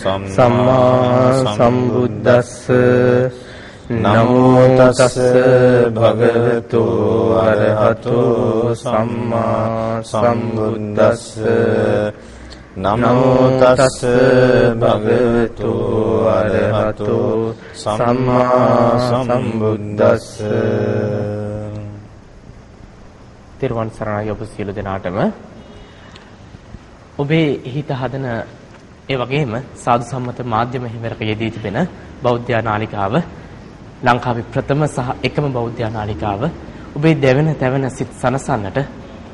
සම්මා සම්බුද්දස්ස නමෝ තස්ස භගවතු අරහතු සම්මා සම්බුද්දස්ස නමෝ තස්ස භගවතු අරහතු සම්මා සම්බුද්දස්ස තෙරුවන් සරණයි ඔබ සියලු දෙනාටම. ඔබේ හිත හදන ඒ වගේම සාදු සම්මත මාධ්‍යම හිමරක යෙදී තිබෙන බෞද්ධ නාලිකාව ලංකාවේ ප්‍රථම සහ එකම බෞද්ධ නාලිකාව ඔබේ දැවෙන තැවෙන සිත් සනසන්නට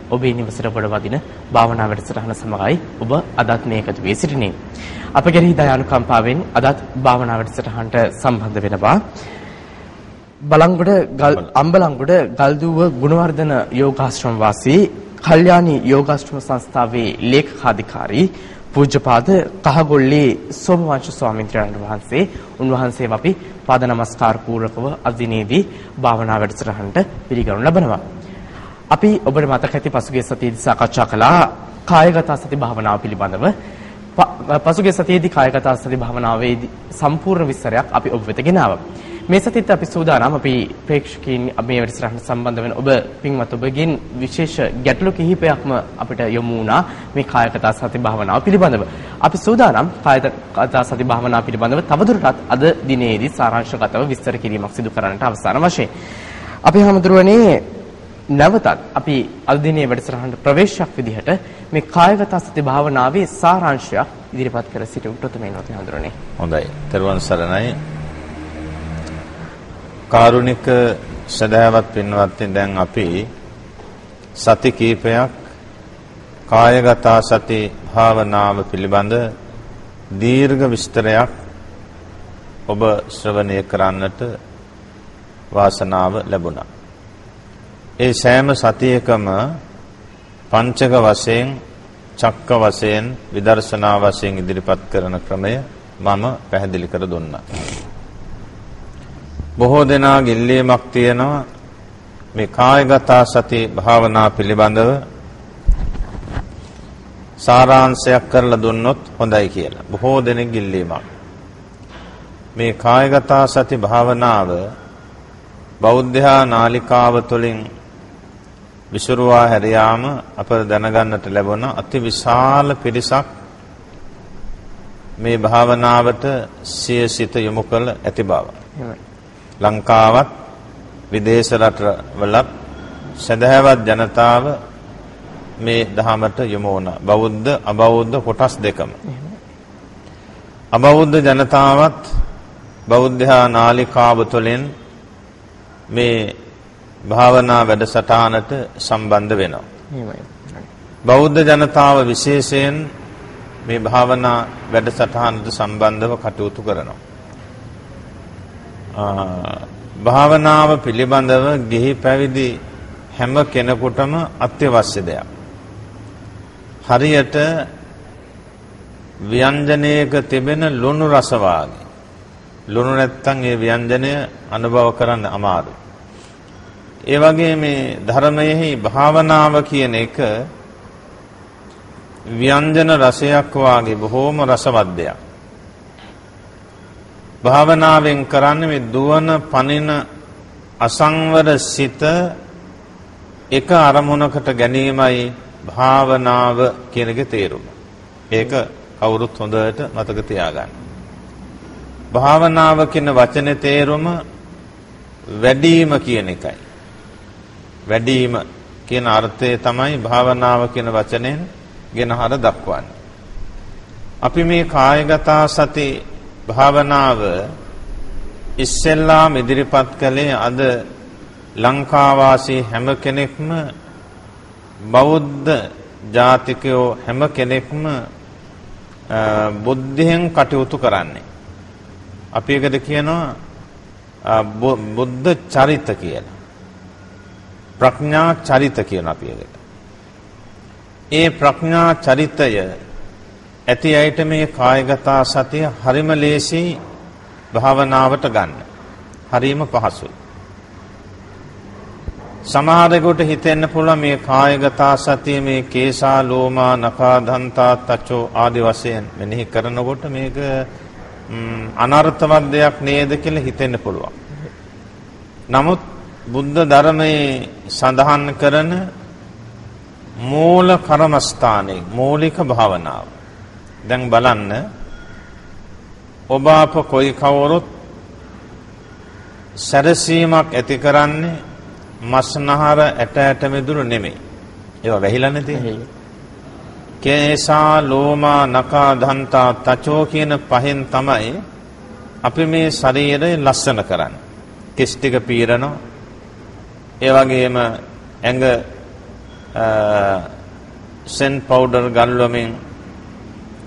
ඔබේ නිවසට ගොඩ වදින භාවනා වැඩසටහන සමගයි ඔබ අදත් මේ එකතු වී සිටිනේ. අප කෙරෙහි දයානුකම්පාවෙන් අදත් භාවනා වැඩසටහනට සම්බන්ධ වෙනවා. බලංගොඩ අම්බලංගොඩ ගල්දුව ගුණවර්ධන යෝගාශ්‍රම වාසී කල්යාණී යෝගාශ්‍රම සංස්ථාවේ ලේකකාධිකාරී පූජ්‍යපාද කහගොල්ලේ සෝමවංශ ස්වාමීන් වහන්සේ උන්වහන්සේව අපි පාද නමස්කාර පූර්වකව අදිනේදී භාවනා වැඩසටහනට පිළිගනු ලබනවා. අපි ඔබට මතක ඇති පසුගිය සතියේදී සාකච්ඡා කළා කායගත සති භාවනාව පිළිබඳව. පසුගිය සතියේදී කායගත සති භාවනාවේදී සම්පූර්ණ විස්තරයක් අපි ඔබ වෙත ගෙනාවා. මේ සතියේත් අපි සූදානම් අපි ප්‍රේක්ෂකයන් මේ වැඩසටහන සම්බන්ධ වෙන ඔබ පින්වත් ඔබගෙන් විශේෂ ගැටලු කිහිපයක්ම අපිට යොමු වුණා මේ කායගත සති භාවනාව පිළිබඳව. අපි සූදානම් කායගත සති භාවනාව පිළිබඳව තවදුරටත් අද දිනේදී සාරාංශගතව විස්තර කිරීමක් සිදු කරන්නට අවසාන වශයෙන්. අපි හැමදෙරුවනේ නැවතත් අපි අද දිනේ වැඩසටහනට ප්‍රවේශයක් විදිහට මේ කායගත සති භාවනාවේ සාරාංශයක් ඉදිරිපත් කර සිටු උතුමෙන් වත්නි හඳුරන්නේ. හොඳයි. තෙරුවන් සරණයි. කාරුණික සදාවත් පින්වත්නි දැන් අපි සති කීපයක් කායගත සති භාවනාව පිළිබඳ දීර්ඝ විස්තරයක් ඔබ ශ්‍රවණය කරන්නට වාසනාව ලැබුණා. ඒ සෑම සතියකම පංචක වශයෙන් චක්ක වශයෙන් විදර්ශනා වශයෙන් ඉදිරිපත් කරන ක්‍රමය මම පැහැදිලි කර දුන්නා. බොහෝ දෙනාගේ ඉල්ලීමක් තියෙනවා මේ කායගත සති භාවනා පිළිබඳව සාරාංශයක් කරලා දුන්නොත් හොඳයි කියලා. බොහෝ දෙනෙක් ඉල්ලීමක්. මේ කායගත සති භාවනාව බෞද්ධයා නාලිකාව තුළින් විසුරුවා හැරියාම අප දැනගන්නට ලැබුණ අතිවිශාල පිරිසක් මේ භාවනාවට සිය සිත යොමු කළ ඇති බව. ලංකාවත් විදේශ රටවලත් සදහැවත් ජනතාව මේ දහමට යොමු වුණා. බෞද්ධ අබෞද්ධ කොටස් දෙකම. අබෞද්ධ ජනතාවත් බෞද්ධයා නාලිකාව තුළින් මේ භාවනා වැඩසටහනට සම්බන්ධ වෙනවා. බෞද්ධ ජනතාව විශේෂයෙන් මේ භාවනා වැඩසටහනට සම්බන්ධව කටයුතු කරනවා. භාවනාව පිළිබඳව ගිහි පැවිදි හැම කෙනෙකුටම අත්‍යවශ්‍ය දෙයක්. හරියට ව්‍යංජනයක තිබෙන ලුණු රස වාගේ. ලුණු නැත්තම් ඒ ව්‍යංජනය අනුභව කරන්න අමාරුයි. ඒ වගේ මේ ධර්මයෙහි භාවනාව කියන එක ව්‍යංජන රසයක් වාගේ බොහෝම රසවත් දෙයක්. භාවනාවෙන් කරන්නේ මේ දුවන පනින අසංවර සිත එක අරමුණකට ගැනීමයි භාවනාව කියන එකේ තේරුම. ඒක කවුරුත් හොඳට මතක තියාගන්න. භාවනාව කියන වචනේ තේරුම වැඩිම කියන එකයි. වැඩිම කියන අර්ථය තමයි භාවනාව කියන වචනයෙන් ගෙනහර දක්වන්නේ. අපි මේ කායගත සති භාවනාව ඉස්සෙල්ලාම ඉදිරිපත් කළේ අද ලංකාවාසී හැම කෙනෙක්ම බෞද්ධ ජාතිකයෝ හැම කෙනෙක්ම බුද්ධියෙන් කටයුතු කරන්නේ. අපි ඒකට කියනවා බුද්ධ චරිත කියලා. ප්‍රඥා චරිත කියන අපි එකට. ඒ ප්‍රඥා චරිතය ඇති අයට මේ කායගත සතිය හරිම ලේසි භාවනාවට ගන්න. හරිම පහසුයි. සමහරෙකුට හිතෙන්න පුළුවන් මේ කායගත සතිය මේ කේසා ලෝමා නඛා දන්තා තචෝ ආදි වශයෙන් මෙනෙහි කරනකොට මේක අනර්ථවත් දෙයක් නේද කියලා හිතෙන්න පුළුවන්. නමුත් බුද්ධ ධර්මයේ සඳහන් කරන මූල කර්මස්ථානයේ මූලික භාවනාව. දැන් බලන්න ඔබ අප කොයි කවුරුත් සැරසීමක් ඇති කරන්නේ මස්නහර ඇට ඇට මෙදුළු නෙමෙයි. ඒවා වැහිලා නැති. කේසා ලෝමා නකා දන්තා තචෝ කියන පහෙන් තමයි අපි මේ ශරීරය ලස්සන කරන්නේ. කෙස් ටික පීරනවා. ඒ වගේම ඇඟ සෙන් පවුඩර් ගල්වමින්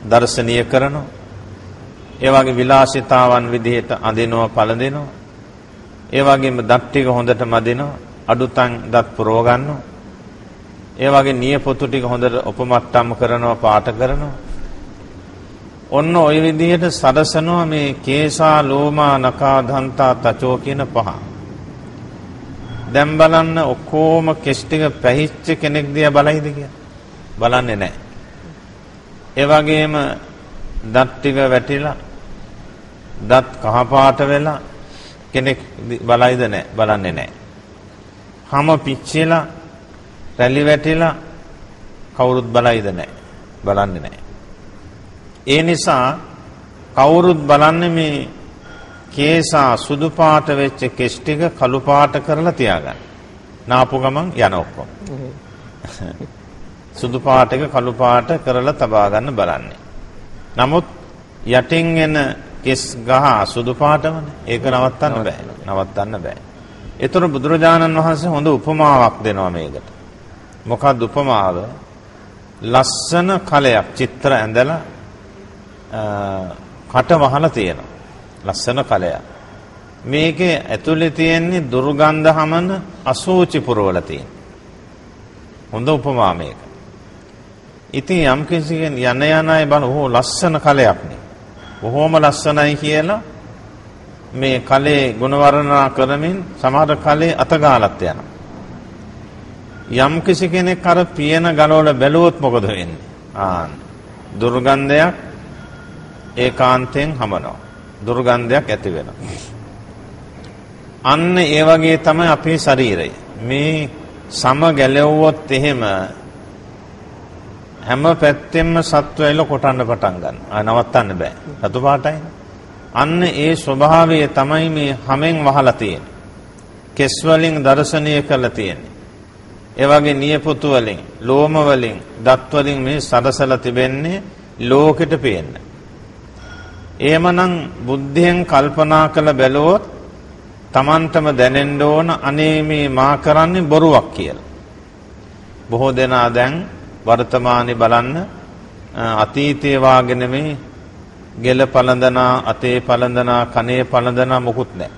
දර්ශනීය කරනවා. ඒ වගේ විලාසිතාවන් විදිහට අඳිනවා පළඳිනවා. ඒ වගේම දත් ටික හොඳට මදිනවා. අඩුතන් දත් පුරව ගන්නවා. ඒ වගේ නියපොතු ටික හොඳට උපමට්ටම් කරනවා පාට කරනවා. ඔන්න ওই විදිහට සරසනවා මේ කේසා ලෝමා නකා දන්තා තචෝ කියන පහ. දැන් බලන්න ඔක්කොම කෙස් ටික පැහිච්ච කෙනෙක් දිහා බලයිද කියලා. බලන්නේ නැහැ. ඒ වගේම දත් ටික වැටිලා දත් කහපාට වෙලා කෙනෙක් බලයිද නැහැ බලන්නේ නැහැ. හැම පිච්චිලා රැලි වැටිලා කවුරුත් බලයිද නැහැ. බලන්නේ නැහැ. ඒ නිසා කවුරුත් බලන්නේ මේ කේසා සුදු පාට වෙච්ච කෙස් ටික කළු පාට කරලා තියාගන්න. නාපු ගමන් යන ඔක්කොම. සුදු පාට එක කළු පාට කරලා තබා ගන්න බලන්නේ. නමුත් යටින් එන කෙස් ගහ සුදු පාටමනේ. ඒක නවත්තන්න බෑ. නවත්තන්න බෑ. ඒතර බුදුරජාණන් වහන්සේ හොඳ උපමාවක් දෙනවා මේකට. මොකක්ද උපමාව? ලස්සන කලයක් චිත්‍ර ඇඳලා කට වහලා තියෙනවා. ලස්සන කලයක්. මේකේ ඇතුලේ තියෙන්නේ දුර්ගන්ධ හමන අසෝචි පුරවල තියෙන. හොඳ උපමා මේක. ඉතින් යම් කිසි යන යන අය බල ඕ ලස්සන කලයක් නේ. බොහොම ලස්සනයි කියලා මේ කලේ ගුණ වර්ණනා කරමින් සමහර කලේ අතගාලත් යනවා. යම් කිසි කෙනෙක් අර පියන ගලවල බැලුවොත් මොකද වෙන්නේ? ආ දුර්ගන්ධයක් ඒකාන්තයෙන් හමනවා. දුර්ගන්ධයක් ඇති වෙනවා. අන්න ඒ වගේ තමයි අපේ ශරීරය. මේ සම ගැලෙව්වොත් එහෙම හැම පැත්තෙම සත්වයල කොටන්න පටන් ගන්න. ආ නවත්තන්න බෑ. රතු පාටයි. අන්න ඒ ස්වභාවය තමයි මේ හැමෙන් වහලා තියෙන්නේ. කෙස් වලින් දර්ශනීය කරලා තියෙන්නේ. ඒ වගේ නියපොතු වලින්, ලෝම වලින්, දත් වලින් මේ සරසලා තිබෙන්නේ ලෝකෙට පේන්න. එහෙමනම් බුද්ධියෙන් කල්පනා කළ බැලුවොත් Tamanටම දැනෙන්න ඕන අනේ මේ මා කරන්නේ බොරුවක් කියලා. බොහෝ දෙනා දැන් වර්තමානයේ බලන්න අතීතයේ වාගෙන මේ ගෙල පළඳනා අතේ පළඳනා කනේ පළඳනා මොකුත් නැහැ.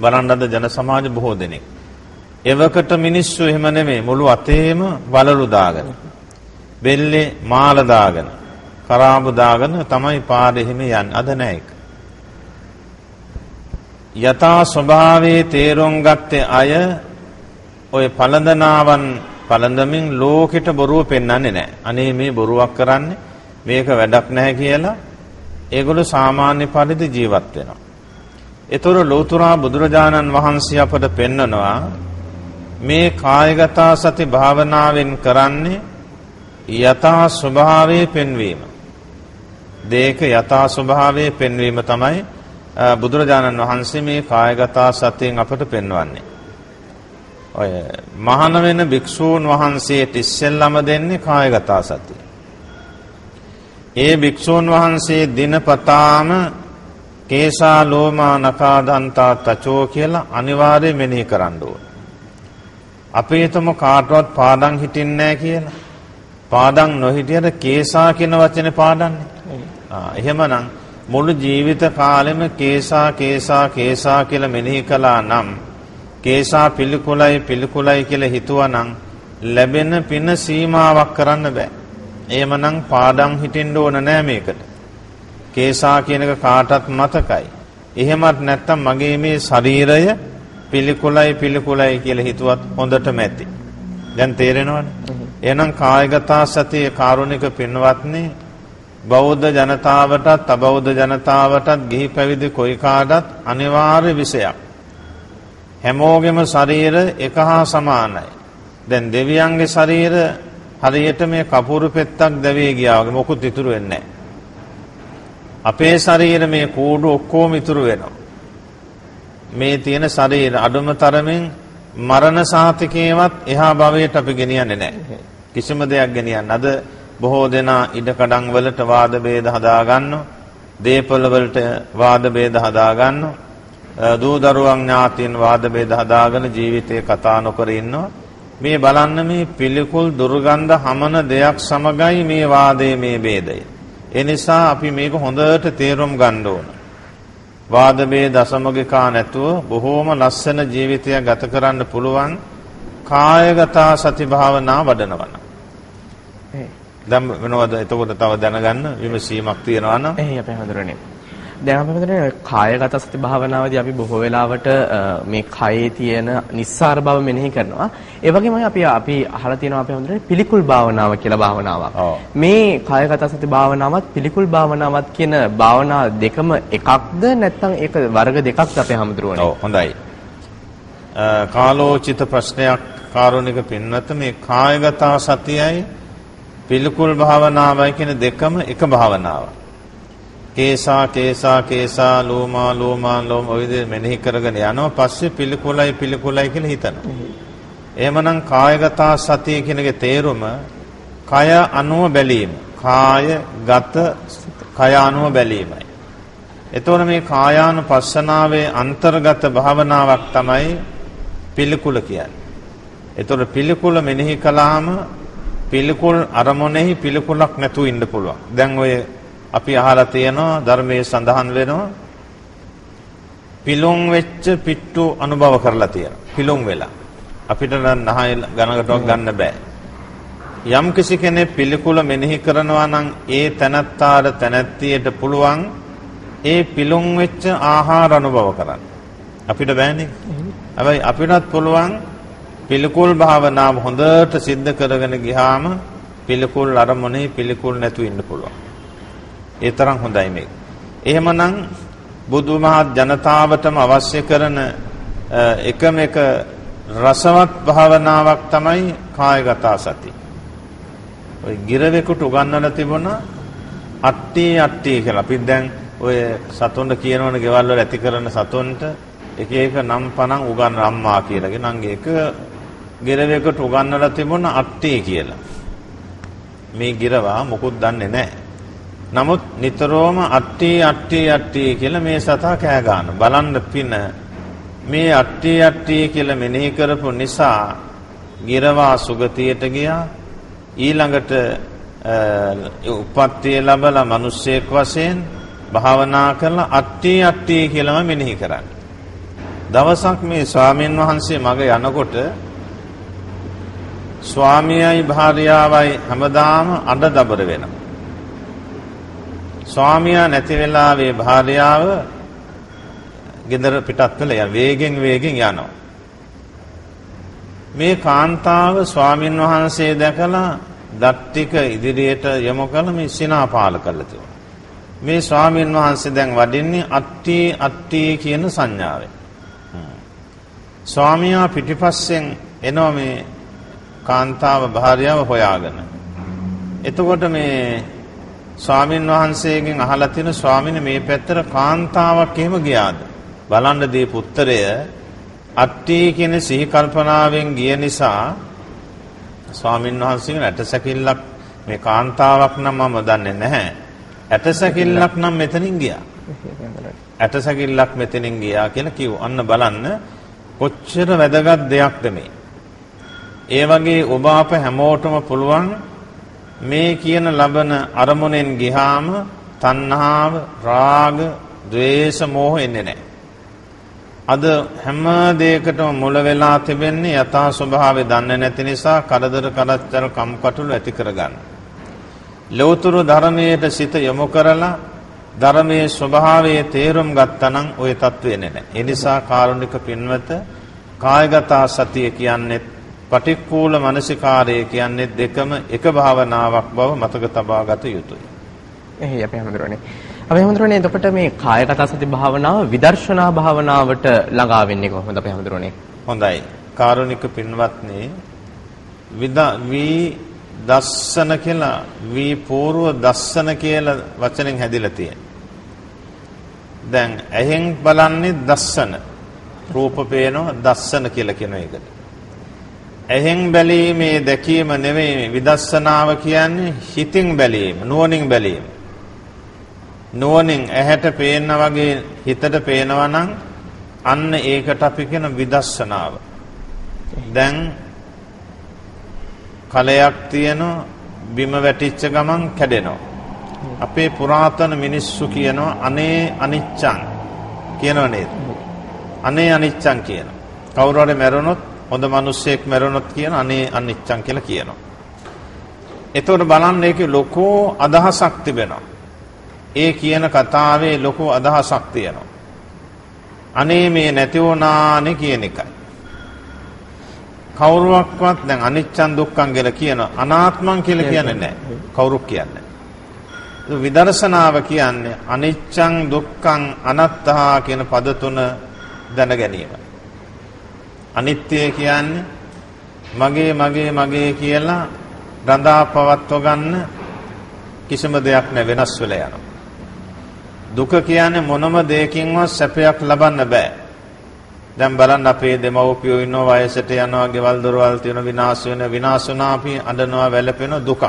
බලන්නද ජන සමාජ බොහෝ දෙනෙක්. එවකට මිනිස්සු එහෙම නෙමෙයි මුළු අතේම වලලු දාගෙන. බෙල්ලේ මාල දාගෙන. කරාබු දාගෙන තමයි පාරේ හිම යන්නේ. අද නැහැ ඒක. යථා ස්වභාවයේ තේරුම් ගත්තේ අය ඔය පළඳනාවන් පළඳමින් ලෝකෙට බොරුව පෙන්වන්නේ නැහැ. අනේ මේ බොරුවක් කරන්නේ මේක වැඩක් නැහැ කියලා ඒගොල්ලෝ සාමාන්‍ය පරිදි ජීවත් වෙනවා. ඒතර ලෝතුරා බුදුරජාණන් වහන්සේ අපට පෙන්නනවා මේ කායගත සති භාවනාවෙන් කරන්නේ යථා ස්වභාවයේ පෙන්වීම. දේක යථා ස්වභාවයේ පෙන්වීම තමයි බුදුරජාණන් වහන්සේ මේ කායගත සතියෙන් අපට පෙන්වන්නේ. ඔය මහාන වෙන භික්ෂූන් වහන්සේට ඉස්සෙල්ලම දෙන්නේ කායගත සතිය. ඒ භික්ෂූන් වහන්සේ දිනපතාම කේසා ලෝමා නකා දන්තා තචෝ කියලා අනිවාර්යයෙන් මෙනෙහි කරන්න ඕන. අපේ තම කාටවත් පාඩම් හිටින්නේ නැහැ කියලා. පාඩම් නොහිටියට කේසා කියන වචනේ පාඩම්නේ. ආ එහෙමනම් මුළු ජීවිත කාලෙම කේසා කේසා කේසා කියලා මෙනෙහි කළා නම් කේසා පිළිකුලයි පිළිකුලයි කියලා හිතුවා නම් ලැබෙන පින සීමාවක් කරන්න බෑ. එහෙමනම් පාඩම් හිටින්න ඕන නෑ මේකට. කේසා කියන එක කාටත් මතකයි. එහෙමත් නැත්තම් මගේ මේ ශරීරය පිළිකුලයි පිළිකුලයි කියලා හිතුවත් හොඳටම ඇති. දැන් තේරෙනවනේ. එහෙනම් කායගත සතිය කාරුණික පින්වත්නි බෞද්ධ ජනතාවටත් අබෞද්ධ ජනතාවටත් ගිහි පැවිදි කොයි කාටත් අනිවාර්ය විෂයක්. හැමෝගෙම ශරීර එක හා සමානයි. දැන් දෙවියන්ගේ ශරීර හරියට මේ කපුරු පෙත්තක් දැවී ගියා වගේ මොකුත් ඉතුරු වෙන්නේ නැහැ. අපේ ශරීර මේ කූඩු ඔක්කොම ඉතුරු වෙනවා. මේ තියෙන ශරීර අඩුම තරමින් මරණ සාතිකේවත් එහා භවයට අපි ගෙනියන්නේ නැහැ. කිසිම දෙයක් ගෙනියන්න. අද බොහෝ දෙනා ඉඩකඩම් වලට වාද ભેද හදා ගන්නවා. දීපල වලට වාද ભેද හදා ගන්නවා. දූ දරුවන් ඥාතීන් වාද බේද හදාගෙන ජීවිතේ කතා නොකර ඉන්නවා. මේ බලන්න මේ පිළිකුල් දුර්ගන්ධ හමන දෙයක් සමගයි මේ වාදයේ මේ ભેදය. ඒ නිසා අපි මේක හොඳට තේරුම් ගන්න ඕන. වාද ભેද අසමගිකා නැතුව බොහෝම ලස්සන ජීවිතයක් ගත කරන්න පුළුවන් කායගත සති භාවනා වඩනවන. දැන් වෙනවද එතකොට තව දැනගන්න විමසීමක් තියනවා නම් එහේ අපේ හඳුරන්නේ. දැන් අපි මෙතන කායගත සති භාවනාවේදී අපි බොහෝ වෙලාවට මේ කයේ තියෙන නිස්සාර බව මෙනෙහි කරනවා. ඒ වගේමයි අපි අපි අහලා තියෙනවා අපි හඳුනන්නේ පිළිකුල් භාවනාව කියලා භාවනාවක්. මේ කායගත සති භාවනාවත් පිළිකුල් භාවනාවත් කියන භාවනා දෙකම එකක්ද නැත්නම් ඒක වර්ග දෙකක්ද අපේ හඳුරන්නේ? ඔව් හොඳයි. කාලෝචිත ප්‍රශ්නයක් කාරුණික පින්වත මේ කායගත සතියයි පිළිකුල් භාවනාවයි කියන දෙකම එක භාවනාවක්. කේසා කේසා කේසා ලෝමා ලෝමා ලෝම ඔය විදිහට මෙනෙහි කරගෙන යනවා පස්සේ පිළිකුලයි පිළිකුලයි කියලා හිතනවා. එහෙමනම් කායගත සතිය කියනගේ තේරුම කය අනුව බැලීම. කාය ගත කය අනුව බැලීමයි. එතකොට මේ කායානුපස්සනාවේ අන්තර්ගත භාවනාවක් තමයි පිළිකුල කියන්නේ. එතකොට පිළිකුල මෙනෙහි කළාම පිළිකුල් අරමුණෙහි පිළිකුලක් නැතුව ඉන්න පුළුවන්. දැන් ඔය අපි අහලා තියෙනවා ධර්මයේ සඳහන් වෙනවා පිලුම් වෙච්ච පිට්ටු අනුභව කරලා තියෙනවා. පිලුම් වෙලා. අපිට නම් නහය ගණකටවත් ගන්න බෑ. යම් කිසි කෙනෙක් පිළිකුල මෙනෙහි කරනවා නම් ඒ තනත්තාට තනත්තියට පුළුවන් ඒ පිලුම් වෙච්ච ආහාර අනුභව කරන්න. අපිට බෑනේ. හැබැයි අපිටත් පුළුවන් පිළිකුල් භාවනාව හොඳට සිද්ධ කරගෙන ගියාම පිළිකුල් අරමුණේ පිළිකුල් නැතුව ඉන්න පුළුවන්. ඒ තරම් හොඳයි මේක. එහෙමනම් බුදුමහත් ජනතාවටම අවශ්‍ය කරන එකම එක රසවත් භාවනාවක් තමයි කායගත සති. ඔය ගිරවෙකුට උගන්වලා තිබුණා අට්ටි අට්ටි කියලා. අපි දැන් ඔය සතුන්ට කියනවනේ ගෙවල් වල ඇති කරන සතුන්ට එක එක නම් පණන් උගන් අම්මා කියලාගෙන නංගේ එක ගිරවෙකුට උගන්වලා තිබුණා අට්ටි කියලා. මේ ගිරවා මොකුත් දන්නේ නැහැ. නමුත් නිතරම අට්ටි අට්ටි අට්ටි කියලා මේ සතා කෑ ගන්න. බලන්න පින මේ අට්ටි අට්ටි කියලා මෙනෙහි කරපු නිසා ගිරවා සුගතියට ගියා. ඊළඟට උපත්තිය ලැබලා මිනිස්සෙක් වශයෙන් භාවනා කරලා අට්ටි අට්ටි කියලාම මෙනෙහි කරන්නේ. දවසක් මේ ස්වාමීන් වහන්සේ මග යනකොට ස්වාමියයි භාර්යාවයි හැමදාම අඬ දබර වෙනවා. ස්වාමියා නැති වෙලාවේ භාර්යාව ගෙදර පිටත් වෙලා යන වේගෙන් වේගෙන් යනවා. මේ කාන්තාව ස්වාමින් වහන්සේ දැකලා දත් ටික ඉදිරියට යොමු කළ මේ සිනාපාල කළා තිබුණා. මේ ස්වාමින් වහන්සේ දැන් වඩින්නේ අට්ටි අට්ටි කියන සංඥාවෙන්. ස්වාමියා පිටිපස්සෙන් එනවා මේ කාන්තාව භාර්යාව හොයාගෙන. එතකොට මේ ස්වාමින් වහන්සේගෙන් අහලා තියෙන ස්වාමීන් මේ පැත්තට කාන්තාවක් එහෙම ගියාද? බලන්න දීපු උත්තරය අට්ටි කියන සිහි කල්පනාවෙන් ගිය නිසා ස්වාමින් වහන්සේගෙන් ඇටසැකිල්ලක් මේ කාන්තාවක් නම් මම දන්නේ නැහැ. ඇටසැකිල්ලක් නම් මෙතනින් ගියා. ඇටසැකිල්ලක් මෙතනින් ගියා කියලා කිව්ව. අන්න බලන්න කොච්චර වැදගත් දෙයක්ද මේ? ඒ වගේ ඔබ අප හැමෝටම පුළුවන් මේ කියන ලබන අරමුණෙන් ගිහාම තණ්හාව, රාග, ద్వේෂ, මෝහ එන්නේ නැහැ. අද හැම දෙයකටම මුල වෙලා තිබෙන්නේ යථා ස්වභාවය දන්නේ නැති නිසා කරදර කරච්චර කම්කටොළු ඇති කරගන්න. ලෞතර ධර්මයට සිත යොමු කරලා ධර්මයේ ස්වභාවයේ තේරුම් ගත්තනම් ওই தත්වෙ එන්නේ නැහැ. ඒ නිසා කාරුණික පින්වත කායගත සතිය කියන්නේත් පටික්කුල මනසිකාරය කියන්නේ දෙකම එක භාවනාවක් බව මතක තබා ගත යුතුයි. එහේ අපි හැමදෙරෝනේ. අපි හැමදෙරෝනේ එතකොට මේ කායගත සති භාවනාව විදර්ශනා භාවනාවට ළඟා වෙන්නේ කොහොමද අපි හැමදෙරෝනේ? හොඳයි. කාරුණික පින්වත්නි වී දස්සන කියලා වී పూర్ව දස්සන කියලා වචනෙන් හැදිලා තියෙනවා. දැන් ඇහෙන් බලන්නේ දස්සන. රූප පේනවා දස්සන කියලා කියන එකට. ඇහෙන් බැලීමේ දැකීම නෙවෙයි විදර්ශනාව කියන්නේ හිතින් බැලීම, නුවණින් බැලීම. නුවණින් ඇහැට පේනා වගේ හිතට පේනවා නම් අන්න ඒකට අපි කියන විදර්ශනාව. දැන් කලයක් තියෙනවා බිම වැටිච්ච ගමන් කැඩෙනවා. අපේ පුරාතන මිනිස්සු කියනවා අනේ අනිච්චං කියනව නේද? අනේ අනිච්චං කියන. කවුරු හරි මැරුණොත් හොඳ මිනිස්සෙක් මැරුණොත් කියන අනේ අනිච්චං කියලා කියනවා. එතකොට බලන්න ඒකේ ලොකෝ අදහසක් තිබෙනවා. ඒ කියන කතාවේ ලොකෝ අදහසක් තියෙනවා. අනේ මේ නැති වුණානේ කියන එකයි. කවුරුවක්වත් දැන් අනිච්චන් දුක්ඛං කියලා කියන අනාත්මං කියලා කියන්නේ නැහැ. කවුරුත් කියන්නේ. විදර්ශනාව කියන්නේ අනිච්චං දුක්ඛං අනත්තා කියන පද තුන දැන ගැනීම. අනිත්‍ය කියන්නේ මගේ මගේ මගේ කියලා රඳා පවත්ව ගන්න කිසිම දෙයක් නැ වෙනස් වෙලා යනවා. දුක කියන්නේ මොනම දෙයකින්වත් සැපයක් ලබන්න බෑ. දැන් බලන්න අපේ දෙමව්පියෝ ඉන්නවා වයසට යනවා, ගෙවල් දොරවල් තියෙන විනාශ වෙන විනාශ වුණා අපි අඬනවා වැළපෙන දුක.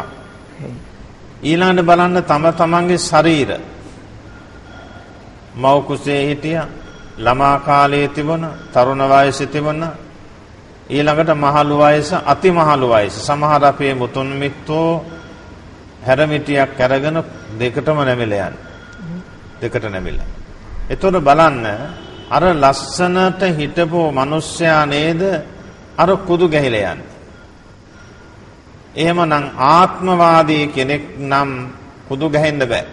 ඊළඟට බලන්න තම තමන්ගේ ශරීර මව් කුසේ හිටියා ළමා කාලයේ තිබුණ තරුණ වයසේ තිබුණ ඊළඟට මහලු වයස අති මහලු වයස සමහර අපේ මුතුන් මිත්තෝ හැරමිටියක් අරගෙන දෙකටම නැමිලා යන්නේ දෙකට නැමිලා එතකොට බලන්න අර ලස්සනට හිටපු මිනිස්සයා නේද අර කුදු ගැහිලා යන්නේ. එහෙමනම් ආත්මවාදී කෙනෙක් නම් කුදු ගැහෙන්න බෑ.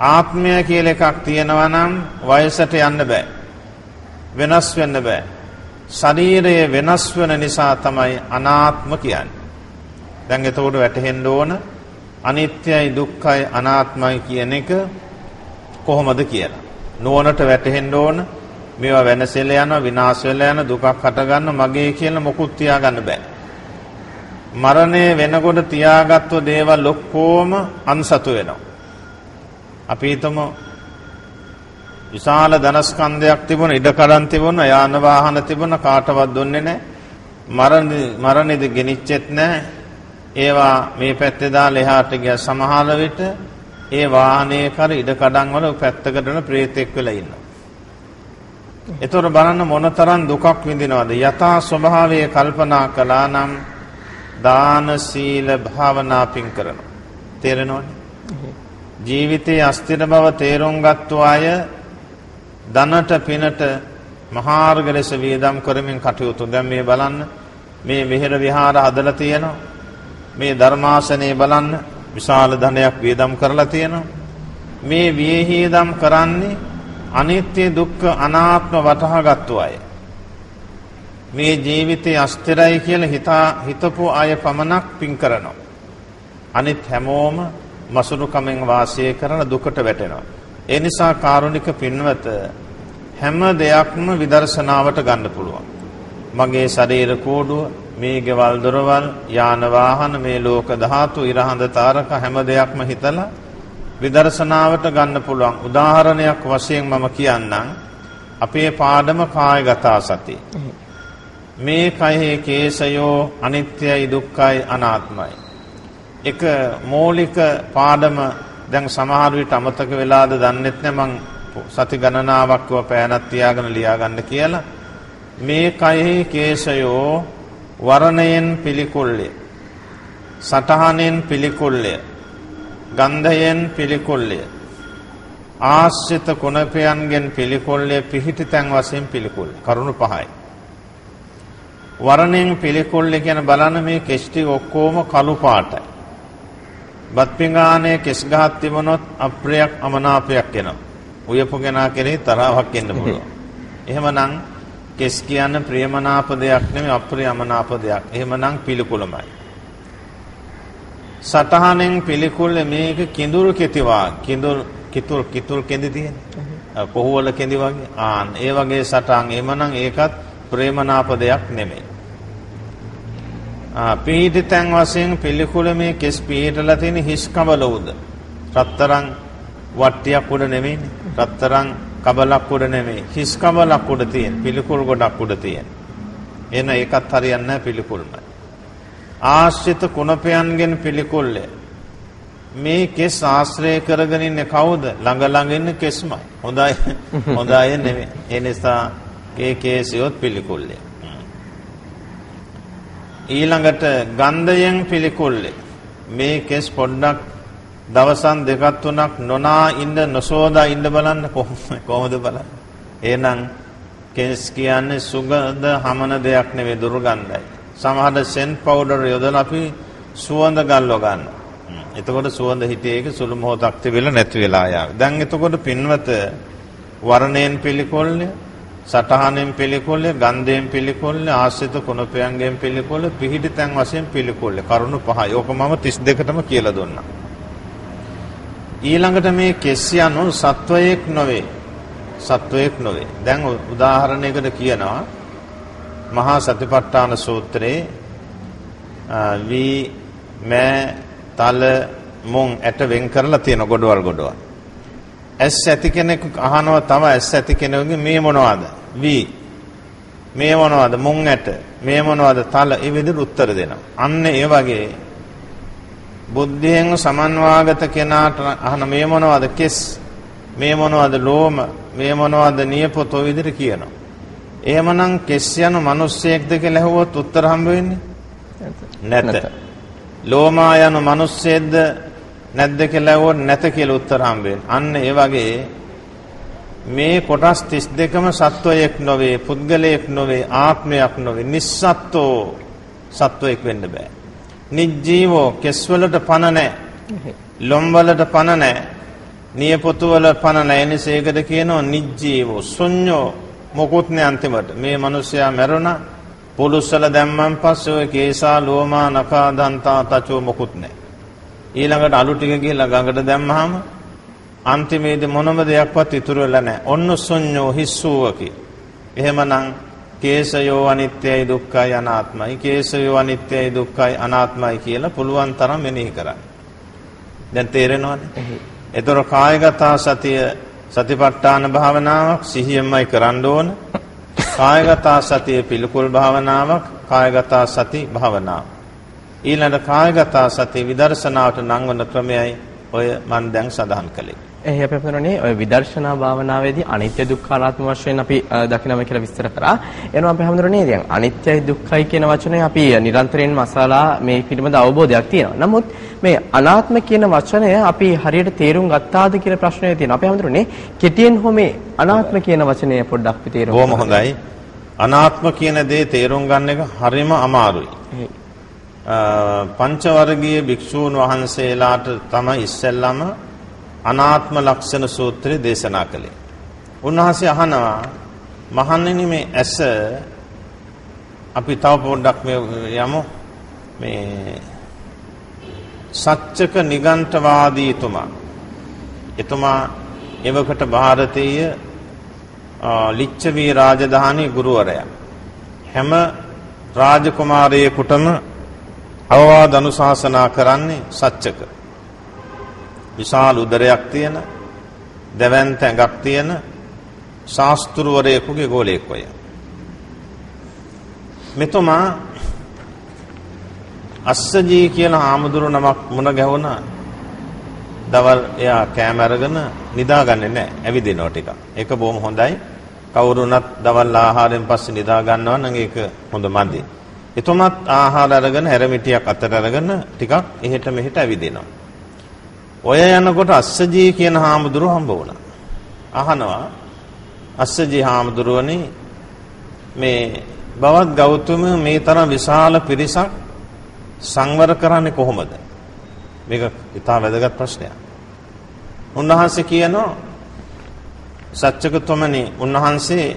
ආත්මය කියලා එකක් තියෙනවා නම් වයසට යන්න බෑ. වෙනස් වෙන්න බෑ. ශරීරය වෙනස් වෙන නිසා තමයි අනාත්ම කියන්නේ. දැන් එතකොට වැටහෙන්න ඕන අනිත්‍යයි දුක්ඛයි අනාත්මයි කියන එක කොහොමද කියලා. නුවණට වැටහෙන්න ඕන මේවා වෙනසෙලා යනවා විනාශ වෙලා යන දුකක් හට ගන්න මගේ කියලා මොකුත් තියාගන්න බෑ මරණය වෙනකොට තියාගත්තු දේවල් ඔක්කොම අන්සතු වෙනවා අපි හිතමු විශාල ධනස්කන්ධයක් තිබුණ ඉඩකඩම් තිබුණ යාන වාහන තිබුණ කාටවත් දුන්නේ නැහැ මරණ මරණෙදි ගෙනිච්චෙත් නැහැ ඒවා මේ පැත්තේ දාලා එහාට ගිය සමහර විට ඒ වාහනේ කර ඉඩ කඩන් වල පැත්තකටන ප්‍රේතෙක් වෙලා ඉන්නවා. ඒතර බලන්න මොනතරම් දුකක් විඳිනවද? යථා ස්වභාවය කල්පනා කළා නම් දාන සීල භාවනා පින් කරනවා. තේරෙනවනේ? ජීවිතයේ අස්තිර බව තේරුම් ගත්තු අය ධනට පිනට මහාර්ග ලෙස වියදම් කරමින් කටයුතු. දැන් මේ බලන්න මේ විහෙර විහාර හදලා තියෙනවා. මේ ධර්මාසනේ බලන්න විශාල ධනයක් වියදම් කරලා තියෙනවා. මේ වියහියදම් කරන්නේ අනිත්‍ය දුක්ඛ අනාත්ම වටහාගත්තු අය. මේ ජීවිතේ අස්තිරයි කියලා හිතා හිතපු අය පමණක් පින් කරනවා. අනිත් හැමෝම මසුරු කමෙන් වාසය කරන දුකට වැටෙනවා. ඒ නිසා කාරුණික පින්වත හැම දෙයක්ම විදර්ශනාවට ගන්න පුළුවන්. මගේ ශරීර කෝඩුව මේ ගෙවල් දොරවල් යාන වාහන මේ ලෝක ධාතු ඉරහඳ තාරක හැම දෙයක්ම හිතලා විදර්ශනාවට ගන්න පුළුවන් උදාහරණයක් වශයෙන් මම කියන්නම් අපේ පාඩම කායගත සතිය මේ කයෙහි කේශයෝ අනිත්‍යයි දුක්ඛයි අනාත්මයි එක මූලික පාඩම දැන් සමහර විට අමතක වෙලාද දන්නෙත් නෑ මං සති ගණනාවක් පැනක් තියාගෙන ලියා ගන්න කියලා මේ කයෙහි කේශයෝ වරණයෙන් පිළිකුල්ය. සටහනෙන් පිළිකුල්ය. ගන්ධයෙන් පිළිකුල්ය. ආශ්‍රිත කුණපයන්ගෙන් පිළිකුල්ය පිහිටි තැන් වශයෙන් පිළිකුල්. කරුණු පහයි. වරණයෙන් පිළිකුල්ය කියන බලන මේ කෙස්ටි ඔක්කොම කළු පාටයි. බත් පිඟානේ කෙස් ගහක් තිබුණොත් අප්‍රියක් අමනාපයක් එනවා. උයපු කෙනා කෙරෙහි තරාවක් එන්න පුළුවන්. එහෙමනම් කෙස් කියන්නේ ප්‍රියමනාප දෙයක් නෙමෙයි අප්‍රියමනාප දෙයක්. එහෙමනම් පිළිකුලමයි. සටහනෙන් පිළිකුල් මේක කිඳුරු කෙතිවා. කිඳුරු කිතුල් කිතුල් කෙඳි තියෙන්නේ. කොහුවල කෙඳි වගේ. ආන් ඒ වගේ සටහන්. එහෙමනම් ඒකත් ප්‍රේමනාප දෙයක් නෙමෙයි. ආ පීඩි තැන් වශයෙන් පිළිකුල මේ කෙස් පීඩලා තියෙන හිස් කබල උද. රත්තරන් වට්ටියක් උඩ නෙමෙයිනේ. රත්තරන් කබලක් උඩ නෙමෙයි. හිස් කබලක් උඩ තියෙන. පිළිකුල් ගොඩක් උඩ තියෙන. එන ඒකත් හරියන්නේ පිළිකුල්මයි. ආශ්‍රිත කුණපයන්ගෙන් පිළිකුල්ලේ මේ කෙස් ආශ්‍රය කරගෙන ඉන්නේ කවුද? ළඟ ළඟ ඉන්නේ කෙස්මයි. හොඳයි. හොඳයි නෙමෙයි. ඒ නිසා ඒ කේසියොත් පිළිකුල්ලේ. ඊළඟට ගන්ධයෙන් පිළිකුල්ලේ. මේ කෙස් පොඩ්ඩක් දවසන් දෙකක් තුනක් නොනා ඉන්න නොසෝදා ඉන්න බලන්න කොහොමද බලන්න. එහෙනම් කෙස් කියන්නේ සුගඳ හමන දෙයක් නෙවෙයි දුර්ගන්ධයි. සමහර සෙන් පවුඩර් යොදලා අපි සුවඳ ගල්ව ගන්නවා. එතකොට සුවඳ හිතේ එක සුළු මොහොතක් තිබෙලා නැති වෙලා යාවි. දැන් එතකොට පින්වත වර්ණයෙන් පිළිකොල්ලේ, සටහනෙන් පිළිකොල්ලේ, ගන්ධයෙන් පිළිකොල්ලේ, ආශ්‍රිත කුණපයන්ගෙන් පිළිකොල්ලේ, පිහිටි තැන් වශයෙන් පිළිකොල්ලේ. කරුණු පහයි. ඕක මම 32ටම කියලා දුන්නා. ඊළඟට මේ කෙස්යන්ු සත්වයක් නොවේ. සත්වයක් නොවේ. දැන් උදාහරණයකට කියනවා මහා සතිපට්ඨාන සූත්‍රයේ වී මෑ තල මුං ඇට වෙන් කරලා තියෙන ගොඩවල් ගොඩවල්. ඇස් ඇති කෙනෙක් අහනවා තව ඇස් ඇති කෙනෙකුගේ මේ මොනවද? වී මේ මොනවද? මුං ඇට. මේ මොනවද? තල. ඒ විදිහට උත්තර දෙනවා. අන්න ඒ වගේ බුද්ධියෙන් සමන්වාගත කෙනාට අහන මේ මොනවද? කෙස්. මේ මොනවද? ලෝම. මේ මොනවද? නියපොත ඔය විදිහට කියනවා. එහෙමනම් කෙස් යන මිනිස්සෙක්ද කියලා ඇහුවොත් උත්තර හම්බ වෙන්නේ නැත. ලෝමා යන මිනිස්සෙද්ද නැද්ද කියලා ඇහුවොත් නැත කියලා උත්තර හම්බ අන්න ඒ වගේ මේ කොටස් 32ම සත්වයක් නොවේ, පුද්ගලයෙක් නොවේ, ආත්මයක් නොවේ, නිස්සත්ත්වෝ සත්වයක් වෙන්න බෑ. නිජ්ජීවෝ කෙස්වලට පණ නැහැ. ලොම්වලට පණ නැහැ. නියපොතු වල පණ නැහැ. එනිසේකද කියනවා නිජ්ජීවෝ ශුන්‍යෝ මොකුත් නෑ අන්තිමට. මේ මිනිස්සයා මැරුණා පොලුස්සල දැම්මන් පස්සේ ඔය කේසා ලෝමා නකා දන්තා තචෝ මොකුත් නැහැ. ඊළඟට අලු ටික ගිහලා ගඟට දැම්මහම අන්තිමේදී මොනම දෙයක්වත් ඉතුරු වෙලා නැහැ. ඔන්න ශුන්‍යෝ හිස්සුවකි. එහෙමනම් කේසයෝ අනිත්‍යයි දුක්ඛයි අනාත්මයි කේසයෝ අනිත්‍යයි දුක්ඛයි අනාත්මයි කියලා පුළුවන් තරම් මෙනෙහි කරන්න. දැන් තේරෙනවනේ. ඒතර කායගත සතිය සතිපට්ඨාන භාවනාවක් සිහියෙන්මයි කරන්න ඕන. කායගත සතිය පිළිකුල් භාවනාවක් කායගත සති භාවනාව. ඊළඟ කායගත සති විදර්ශනාවට නංවන ක්‍රමයයි ඔය මන් දැන් සඳහන් කළේ. එහේ අපි අපතනනේ ඔය විදර්ශනා භාවනාවේදී අනිත්‍ය දුක්ඛ අනාත්ම වශයෙන් අපි දකිනම කියලා විස්තර කරා. එනවා අපි හැමදෙරනේ දැන් අනිත්‍යයි දුක්ඛයි කියන වචනේ අපි නිරන්තරයෙන්ම අසලා මේ පිළිබඳ අවබෝධයක් තියෙනවා. නමුත් මේ අනාත්ම කියන වචනය අපි හරියට තේරුම් ගත්තාද කියලා ප්‍රශ්නය තියෙනවා. අපි හැමදෙරනේ කෙටියෙන් හෝ මේ අනාත්ම කියන වචනය පොඩ්ඩක් අපි තේරුම් ගමු. හොඳයි. අනාත්ම කියන දේ තේරුම් ගන්න එක හරිම අමාරුයි. පංච වර්ගීය භික්ෂූන් වහන්සේලාට තමයි ඉස්සෙල්ලම අනාත්ම ලක්ෂණ සූත්‍රය දේශනා කළේ. උන්වහන්සේ අහනවා මහන්නනි මේ ඇස අපි තව පොඩ්ඩක් මේ යමු මේ සත්‍යක නිගණ්ඨවාදීතුමා එතුමා එවකට ಭಾರತೀಯ ලිච්ඡවී රාජධානී ගුරුවරයා හැම රාජකුමාරයෙකුටම අවවාද අනුශාසනා කරන්නේ සත්‍යක විශාල උදරයක් තියෙන දැවැන්ත ඇඟක් තියෙන ශාස්ත්‍රවරයෙකුගේ ගෝලයෙක් වය. මෙතුමා අස්සජී කියන හාමුදුරු නමක් මුණ ගැහුණා. දවල් එයා කෑම අරගෙන නිදාගන්නේ නැහැ. ඇවිදිනවා ටිකක්. ඒක බොහොම හොඳයි. කවුරුණත් දවල් ආහාරයෙන් පස්සේ නිදා ගන්නවා නම් ඒක හොඳ මදි. එතුමත් ආහාර අරගෙන හැරමිටියක් අතට අරගෙන ටිකක් එහෙට මෙහෙට ඇවිදිනවා. ඔය යනකොට අස්සජී කියන හාමුදුරුව හම්බ වුණා. අහනවා අස්සජී හාමුදුරුවනේ මේ බවත් ගෞතම මේ තරම් විශාල පිරිසක් සංවර කරන්නේ කොහොමද? මේක ඉතා වැදගත් ප්‍රශ්නයක්. උන්වහන්සේ කියනවා සත්‍යකතුමනි උන්වහන්සේ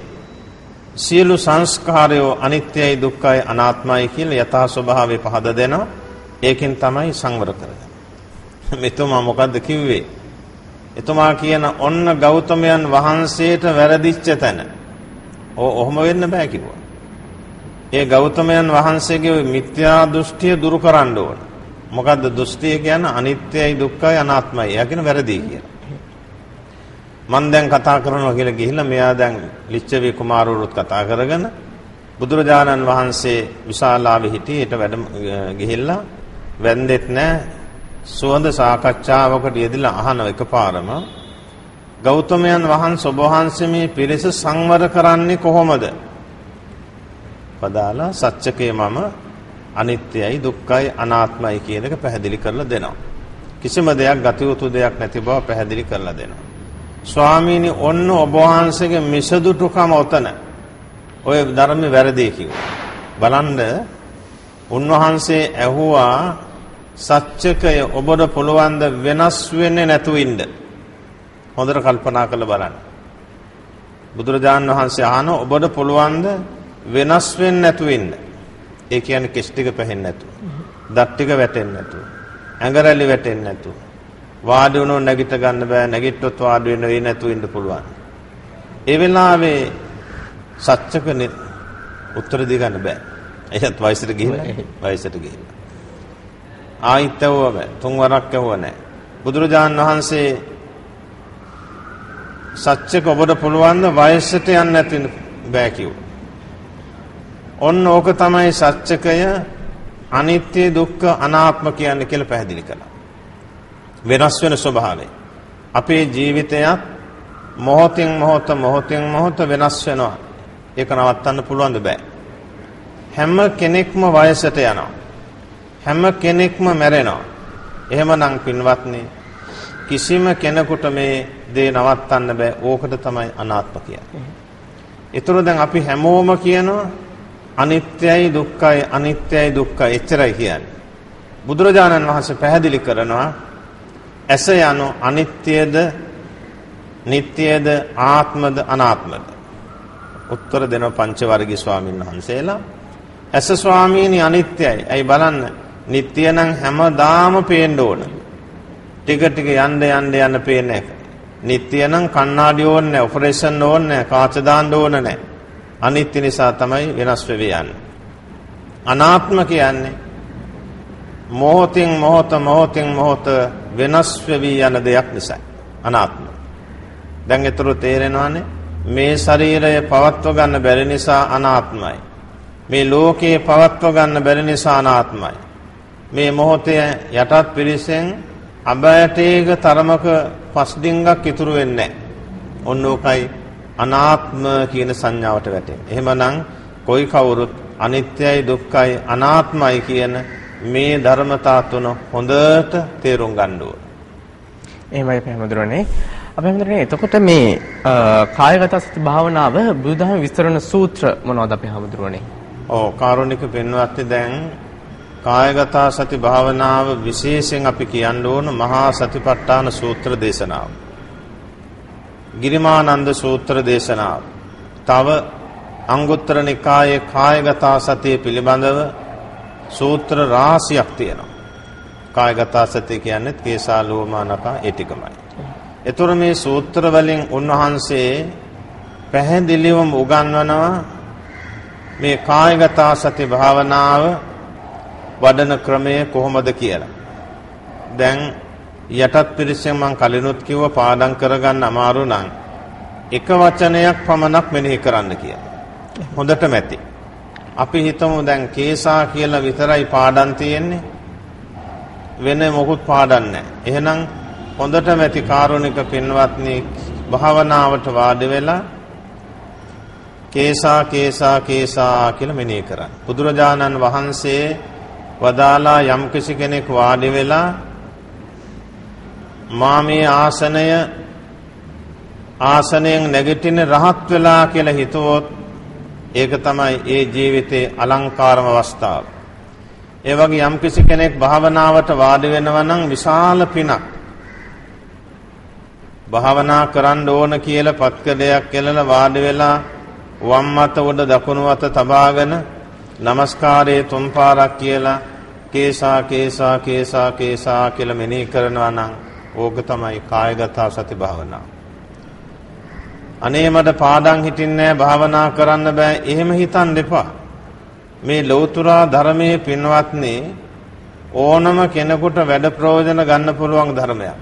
සියලු සංස්කාරයෝ අනිත්‍යයි දුක්ඛයි අනාත්මයි කියලා යථා ස්වභාවය පහද දෙනවා. ඒකෙන් තමයි සංවර කරගන්නේ. මෙතුමා මොකද්ද කිව්වේ? එතුමා කියන ඔන්න ගෞතමයන් වහන්සේට වැරදිච්ච තැන. ඔහොම වෙන්න බෑ කිව්වා. ඒ ගෞතමයන් වහන්සේගේ මිත්‍යා දෘෂ්ටිය දුරු කරන්න ඕන. මොකද්ද දෘෂ්ටිය කියන්නේ අනිත්‍යයි දුක්ඛයි අනාත්මයි. එයා කියන වැරදි කියලා. මම දැන් කතා කරනවා කියලා ගිහිල්ලා මෙයා දැන් ලිච්ඡවි කුමාරවරුත් කතා කරගෙන බුදුරජාණන් වහන්සේ විශාලාවේ හිටියේ ඊට වැඩ ගිහිල්ලා වැන්දෙත් නැහැ සුවඳ සාකච්ඡාවකට යෙදিলা අහන එකපාරම ගෞතමයන් වහන්සේ ඔබ වහන්සේ මේ පිරිස සංවර කරන්නේ කොහොමද? පදාලා සත්‍යකේ මම අනිත්‍යයි දුක්ඛයි අනාත්මයි කියන එක පැහැදිලි කරලා දෙනවා. කිසිම දෙයක් ගත යුතු දෙයක් නැති බව පැහැදිලි කරලා දෙනවා. ස්වාමීනි ඔන්න ඔබ වහන්සේගේ මිසදුටුකම ඔතන. ඔය ධර්මේ වැරදි කිව්වා. බලන්න උන්වහන්සේ ඇහුවා සත්‍යකය ඔබට පුළුවන් ද වෙනස් වෙන්නේ නැතුව ඉන්න. හොඳට කල්පනා කරලා බලන්න. බුදුරජාන් වහන්සේ අහන ඔබට පුළුවන් ද වෙනස් වෙන්නේ නැතුව ඉන්න. ඒ කියන්නේ කෙස් ටික පැහෙන්නේ නැතුව. දත් ටික වැටෙන්නේ නැතුව. ඇඟරැලි වැටෙන්නේ නැතුව. වාඩි වුණොත් නැගිට ගන්න බෑ නැගිට්ටොත් වාඩි වෙන්න වෙයි නැතුව ඉන්න පුළුවන්. ඒ වෙලාවේ සත්‍යක උත්තර දී ගන්න බෑ. එයත් වයසට ගිහිල්ලා වයසට ගිහිල්ලා. ආයිත් ඇහුවා බෑ. තුන් වරක් ඇහුවා නෑ. බුදුරජාන් වහන්සේ සත්‍යක ඔබට පුළුවන් ද වයසට යන්න නැති බෑ කිව්වා. ඔන්න ඕක තමයි සත්‍යකය අනිත්‍ය දුක්ඛ අනාත්ම කියන්නේ කියලා පැහැදිලි කළා. වෙනස් වෙන ස්වභාවය. අපේ ජීවිතයත් මොහොතින් මොහොත මොහොතින් මොහොත වෙනස් වෙනවා. ඒක නවත්තන්න පුළුවන්ද බෑ. හැම කෙනෙක්ම වයසට යනවා. හැම කෙනෙක්ම මැරෙනවා. එහෙමනම් පින්වත්නි කිසිම කෙනෙකුට මේ දේ නවත්තන්න බෑ. ඕකට තමයි අනාත්ම කියන්නේ. ඒතර දැන් අපි හැමෝම කියනවා අනිත්‍යයි දුක්ඛයි අනිත්‍යයි දුක්ඛයි එච්චරයි කියන්නේ. බුදුරජාණන් වහන්සේ පැහැදිලි කරනවා ඇස යනු අනිත්‍යද නිට්ටයද ආත්මද අනාත්මද උත්තර දෙන පංචවර්ගී ස්වාමීන් වහන්සේලා ඇස ස්වාමීනි අනිත්‍යයි. ඇයි බලන්න නිට්ටය නම් හැමදාම පේන්න ඕන. ටික ටික යන්න යන්න යන්න පේන එක. නිට්ටය නම් කණ්ණාඩි ඕනේ නැහැ, ඔපරේෂන් ඕනේ නැහැ, කාච දාන්න ඕන නැහැ. අනිත්‍ය නිසා තමයි වෙනස් වෙවි යන්නේ. අනාත්ම කියන්නේ මොහොතින් මොහොත මොහොතින් මොහොත වෙනස් වෙවි යන දෙයක් නිසා අනාත්ම. දැන් ඒතර තේරෙනවානේ මේ ශරීරය පවත්ව ගන්න බැරි නිසා අනාත්මයි. මේ ලෝකයේ පවත්ව ගන්න බැරි නිසා අනාත්මයි. මේ මොහොතේ යටත් පිරිසෙන් අබයටේක තරමක පස් ඩිංගක් ඉතුරු වෙන්නේ නැහැ. ඔන්න ඕකයි අනාත්ම කියන සංඥාවට වැටෙන්නේ. එහෙමනම් කොයි කවුරුත් අනිත්‍යයි දුක්ඛයි අනාත්මයි කියන මේ ධර්මතා තුන හොඳට තේරුම් ගන්න ඕන. එහෙමයි පැහැදිලිවනේ. අපි හැමදෙරේ එතකොට මේ කායගත සති භාවනාව බුදුදහම විස්තරන සූත්‍ර මොනවද අපි හැමදෙරේ? ඔව් කාරුණික පෙන්වත්තේ දැන් කායගත සති භාවනාව විශේෂයෙන් අපි කියන්න ඕන මහා සතිපට්ඨාන සූත්‍ර දේශනාව. ගිරිමානන්ද සූත්‍ර දේශනාව. තව අංගුත්තර නිකායේ කායගත සතිය පිළිබඳව සූත්‍ර රාශියක් තියෙනවා. කායගත සතිය කියන්නේ කේසා ලෝමානකා ඒ ටිකමයි. ඒතර මේ සූත්‍ර වලින් උන්වහන්සේ පැහැදිලිවම උගන්වනවා මේ කායගත සති භාවනාව වඩන ක්‍රමය කොහොමද කියලා. දැන් යටත් පිරිසෙන් මම කලිනුත් කිව්ව පාඩම් කරගන්න අමාරු නම් එක වචනයක් පමණක් මෙනෙහි කරන්න කියලා. හොඳටම ඇති. අපි හිතමු දැන් කේසා කියලා විතරයි පාඩම් තියෙන්නේ. වෙන මොකුත් පාඩම් නැහැ. එහෙනම් හොඳටම ඇති කාරුණික පින්වත්නි භාවනාවට වාඩි වෙලා කේසා කේසා කේසා කියලා මෙනෙහි කරන්න. බුදුරජාණන් වහන්සේ වදාලා යම්කිසි කෙනෙක් වාඩි වෙලා මා මේ ආසනය ආසනයෙන් නැගිටින රහත් වෙලා කියලා හිතුවොත් ඒක තමයි ඒ ජීවිතේ අලංකාරම අවස්ථාව. ඒ වගේ යම්කිසි කෙනෙක් භාවනාවට වාඩි වෙනවා නම් විශාල පිනක්. භාවනා කරන්න ඕන කියලා පත්කඩයක් කෙලලා වාඩි වෙලා වම් අත උඩ දකුණු අත තබාගෙන নমස්කාරයේ තුන් පාරක් කියලා කේසා කේසා කේසා කේසා කියලා මෙනෙහි කරනවා නම් ඕක තමයි කායගත සති භාවනාව. අනේ මට පාඩම් හිටින්නේ භාවනා කරන්න බෑ එහෙම හිතන්න එපා. මේ ලෞතුරා ධර්මයේ පින්වත්නි ඕනම කෙනෙකුට වැඩ ප්‍රයෝජන ගන්න පුළුවන් ධර්මයක්.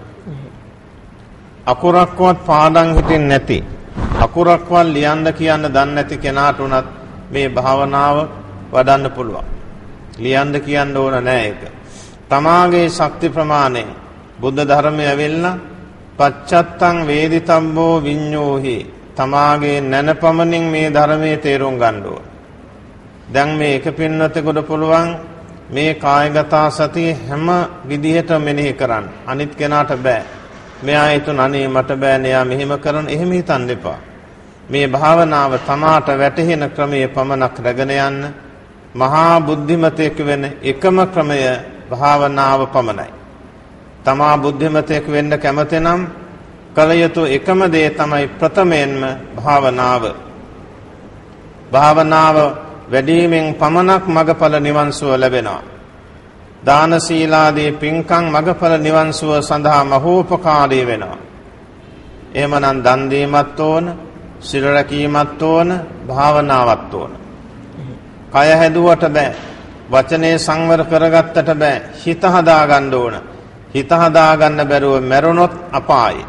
අකුරක්වත් පාඩම් හිටින් නැති අකුරක්වත් ලියන්න කියන්න දන්නේ නැති කෙනාට උනත් මේ භාවනාව වඩන්න පුළුවන්. ලියන්න කියන්න ඕන නෑ ඒක. තමාගේ ශක්ති ප්‍රමාණයෙන් බුද්ධ ධර්මය ඇවිල්ලා පච්චත්තං වේදිතම්බෝ විඤ්ඤෝහි තමාගේ නැනපමණින් මේ ධර්මයේ තේරුම් ගන්න ඕන. දැන් මේ එක පින්නතෙකුට පුළුවන් මේ කායගත සතිය හැම විදිහටම මෙනෙහි කරන්න. අනිත් කෙනාට බෑ. මෙයා හිතුන අනේ මට බෑනේ යා මෙහෙම කරන එහෙම හිතන්න එපා. මේ භාවනාව තමාට වැටහෙන ක්‍රමයේ පමණක් රැගෙන යන්න මහා බුද්ධිමතෙක් වෙන එකම ක්‍රමය භාවනාව පමණයි. තමා බුද්ධිමතෙක් වෙන්න කැමති නම් කල යුතු එකම දේ තමයි ප්‍රථමයෙන්ම භාවනාව. භාවනාව වැඩිමෙන් පමණක් මගඵල නිවන් සුව ලැබෙනවා. දාන සීලාදී පින්කම් මගඵල නිවන් සුව සඳහා මහෝපකාරී වෙනවා. එහෙමනම් දන් දීමත් ඕන, සිල් රැකීමත් ඕන, භාවනාවත් ඕන. කය හැදුවට බෑ. වචනේ සංවර කරගත්තට බෑ. හිත හදා ගන්න ඕන. හිත හදා ගන්න බැරුව මැරුණොත් අපායයි.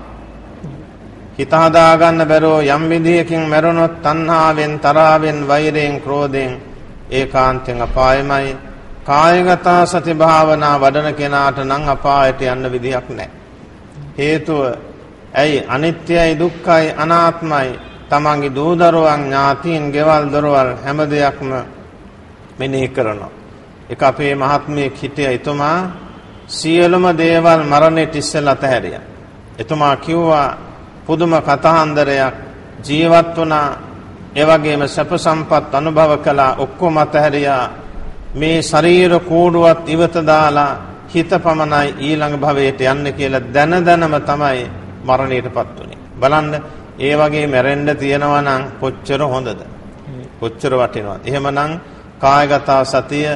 හිත හදා ගන්න බැරුව යම් විදියකින් මැරුණොත් තණ්හාවෙන්, තරාවෙන්, වෛරයෙන්, ක්‍රෝධයෙන් ඒකාන්තයෙන් අපායමයි. කායගත සති භාවනා වඩන කෙනාට නම් අපායට යන්න විදියක් නැහැ. හේතුව ඇයි අනිත්‍යයි දුක්ඛයි අනාත්මයි තමන්ගේ දූ දරුවන් ඥාතීන් ගෙවල් දොරවල් හැම දෙයක්ම මෙනෙහි කරනවා. එක අපේ මහත්මයෙක් හිටිය එතුමා සියලුම දේවල් මරණයට ඉස්සෙල්ලා අතහැරියා. එතුමා කිව්වා පුදුම කතාන්දරයක් ජීවත් වුණා. ඒ වගේම සැප සම්පත් අනුභව කළා. ඔක්කොම අතහැරියා. මේ ශරීර කෝඩුවත් ඉවත දාලා හිත පමණයි ඊළඟ භවයට යන්න කියලා දැන දැනම තමයි මරණයටපත් උනේ බලන්න ඒ වගේ මැරෙන්න තියෙනවා නම් කොච්චර හොඳද? කොච්චර වටිනවද? එහෙමනම් කායගත සතිය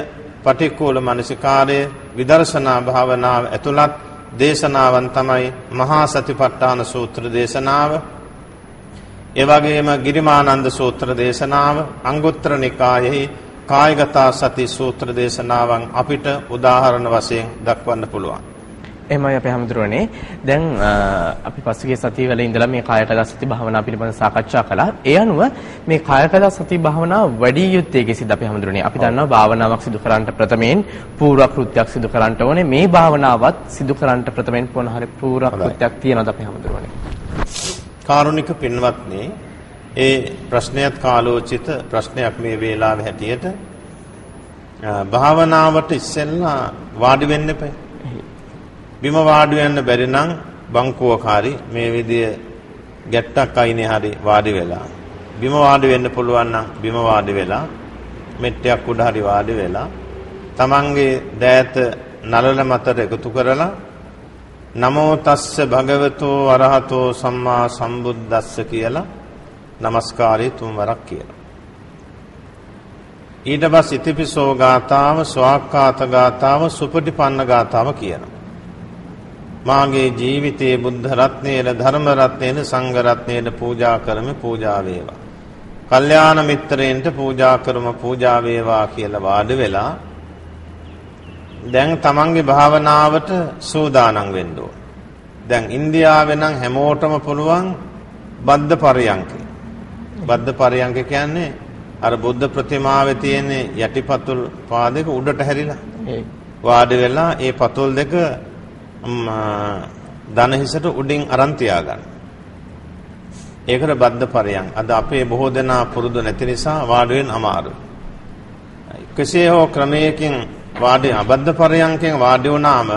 පටික්කුල මනසිකාරය විදර්ශනා භාවනාව ඇතුළත් දේශනාවන් තමයි මහා සතිපට්ඨාන සූත්‍ර දේශනාව. ඒ වගේම ගිරිමානන්ද සූත්‍ර දේශනාව අංගුත්තර නිකායෙහි කායගත සති සූත්‍ර දේශනාවන් අපිට උදාහරණ වශයෙන් දක්වන්න පුළුවන්. එහෙමයි අපේ හැමදෙරෝනේ දැන් අපි පසුගිය සතියවල ඉඳලා මේ කායකද සති භාවනාව පිළිබඳව සාකච්ඡා කළා. ඒ අනුව මේ කායකද සති භාවනාව වැඩි යුත්තේ කෙසේද අපි හැමදෙරෝනේ? අපි දන්නවා භාවනාවක් සිදු කරන්නට ප්‍රථමයෙන් පූර්ව කෘත්‍යයක් සිදු කරන්නට ඕනේ. මේ භාවනාවත් සිදු කරන්නට ප්‍රථමයෙන් මොන හරි පූර්ව කෘත්‍යයක් තියනවද අපි හැමදෙරෝනේ? කාරුණික පින්වත්නි ඒ ප්‍රශ්නයත් කාලෝචිත ප්‍රශ්නයක් මේ වේලාවේ හැටියට භාවනාවට ඉස්සෙල්ලා වාඩි වෙන්න එපා. බිම වාඩි වෙන්න බැරි නම් බංකුවකාරී මේ විදිය ගැට්ටක් අයිනේ හරි වාඩි වෙලා බිම වාඩි වෙන්න පුළුවන් නම් බිම වාඩි වෙලා මෙට්ටයක් උඩ හරි වාඩි වෙලා තමන්ගේ දෑත නලල මතට එකතු කරලා නමෝ තස්ස භගවතෝ අරහතෝ සම්මා සම්බුද්දස්ස කියලා নমස්කාරය තුන් වරක් කියලා. ඊට පස්සේ ඉතිපිසෝ ගාතාව ස්වාක්ඛාත ගාතාව සුපටිපන්න ගාතාව කියනවා. මාගේ ජීවිතයේ බුද්ධ රත්නයේද ධර්ම රත්නයේද සංඝ රත්නයේද පූජා කරමි පූජා වේවා. කල්යාණ මිත්‍රයන්ට පූජා කරම පූජා වේවා කියලා වාඩි වෙලා දැන් තමන්ගේ භාවනාවට සූදානම් වෙන්න ඕන. දැන් ඉන්දියාවේ නම් හැමෝටම පුළුවන් බද්ධ පරයන්කේ. බද්ධ පරයන්ක කියන්නේ අර බුද්ධ ප්‍රතිමාවේ තියෙන යටිපතුල් පාදයක උඩට හැරිලා වාඩි වෙලා ඒ පතුල් දෙක දන හිසට උඩින් අරන් තියාගන්න. ඒකට බද්ධ පරයන්. අද අපේ බොහෝ දෙනා පුරුදු නැති නිසා වාඩි වෙන්න අමාරුයි. කෙසේ හෝ ක්‍රමයකින් වාඩි අබද්ධ පරයන්කෙන් වාඩි වුණාම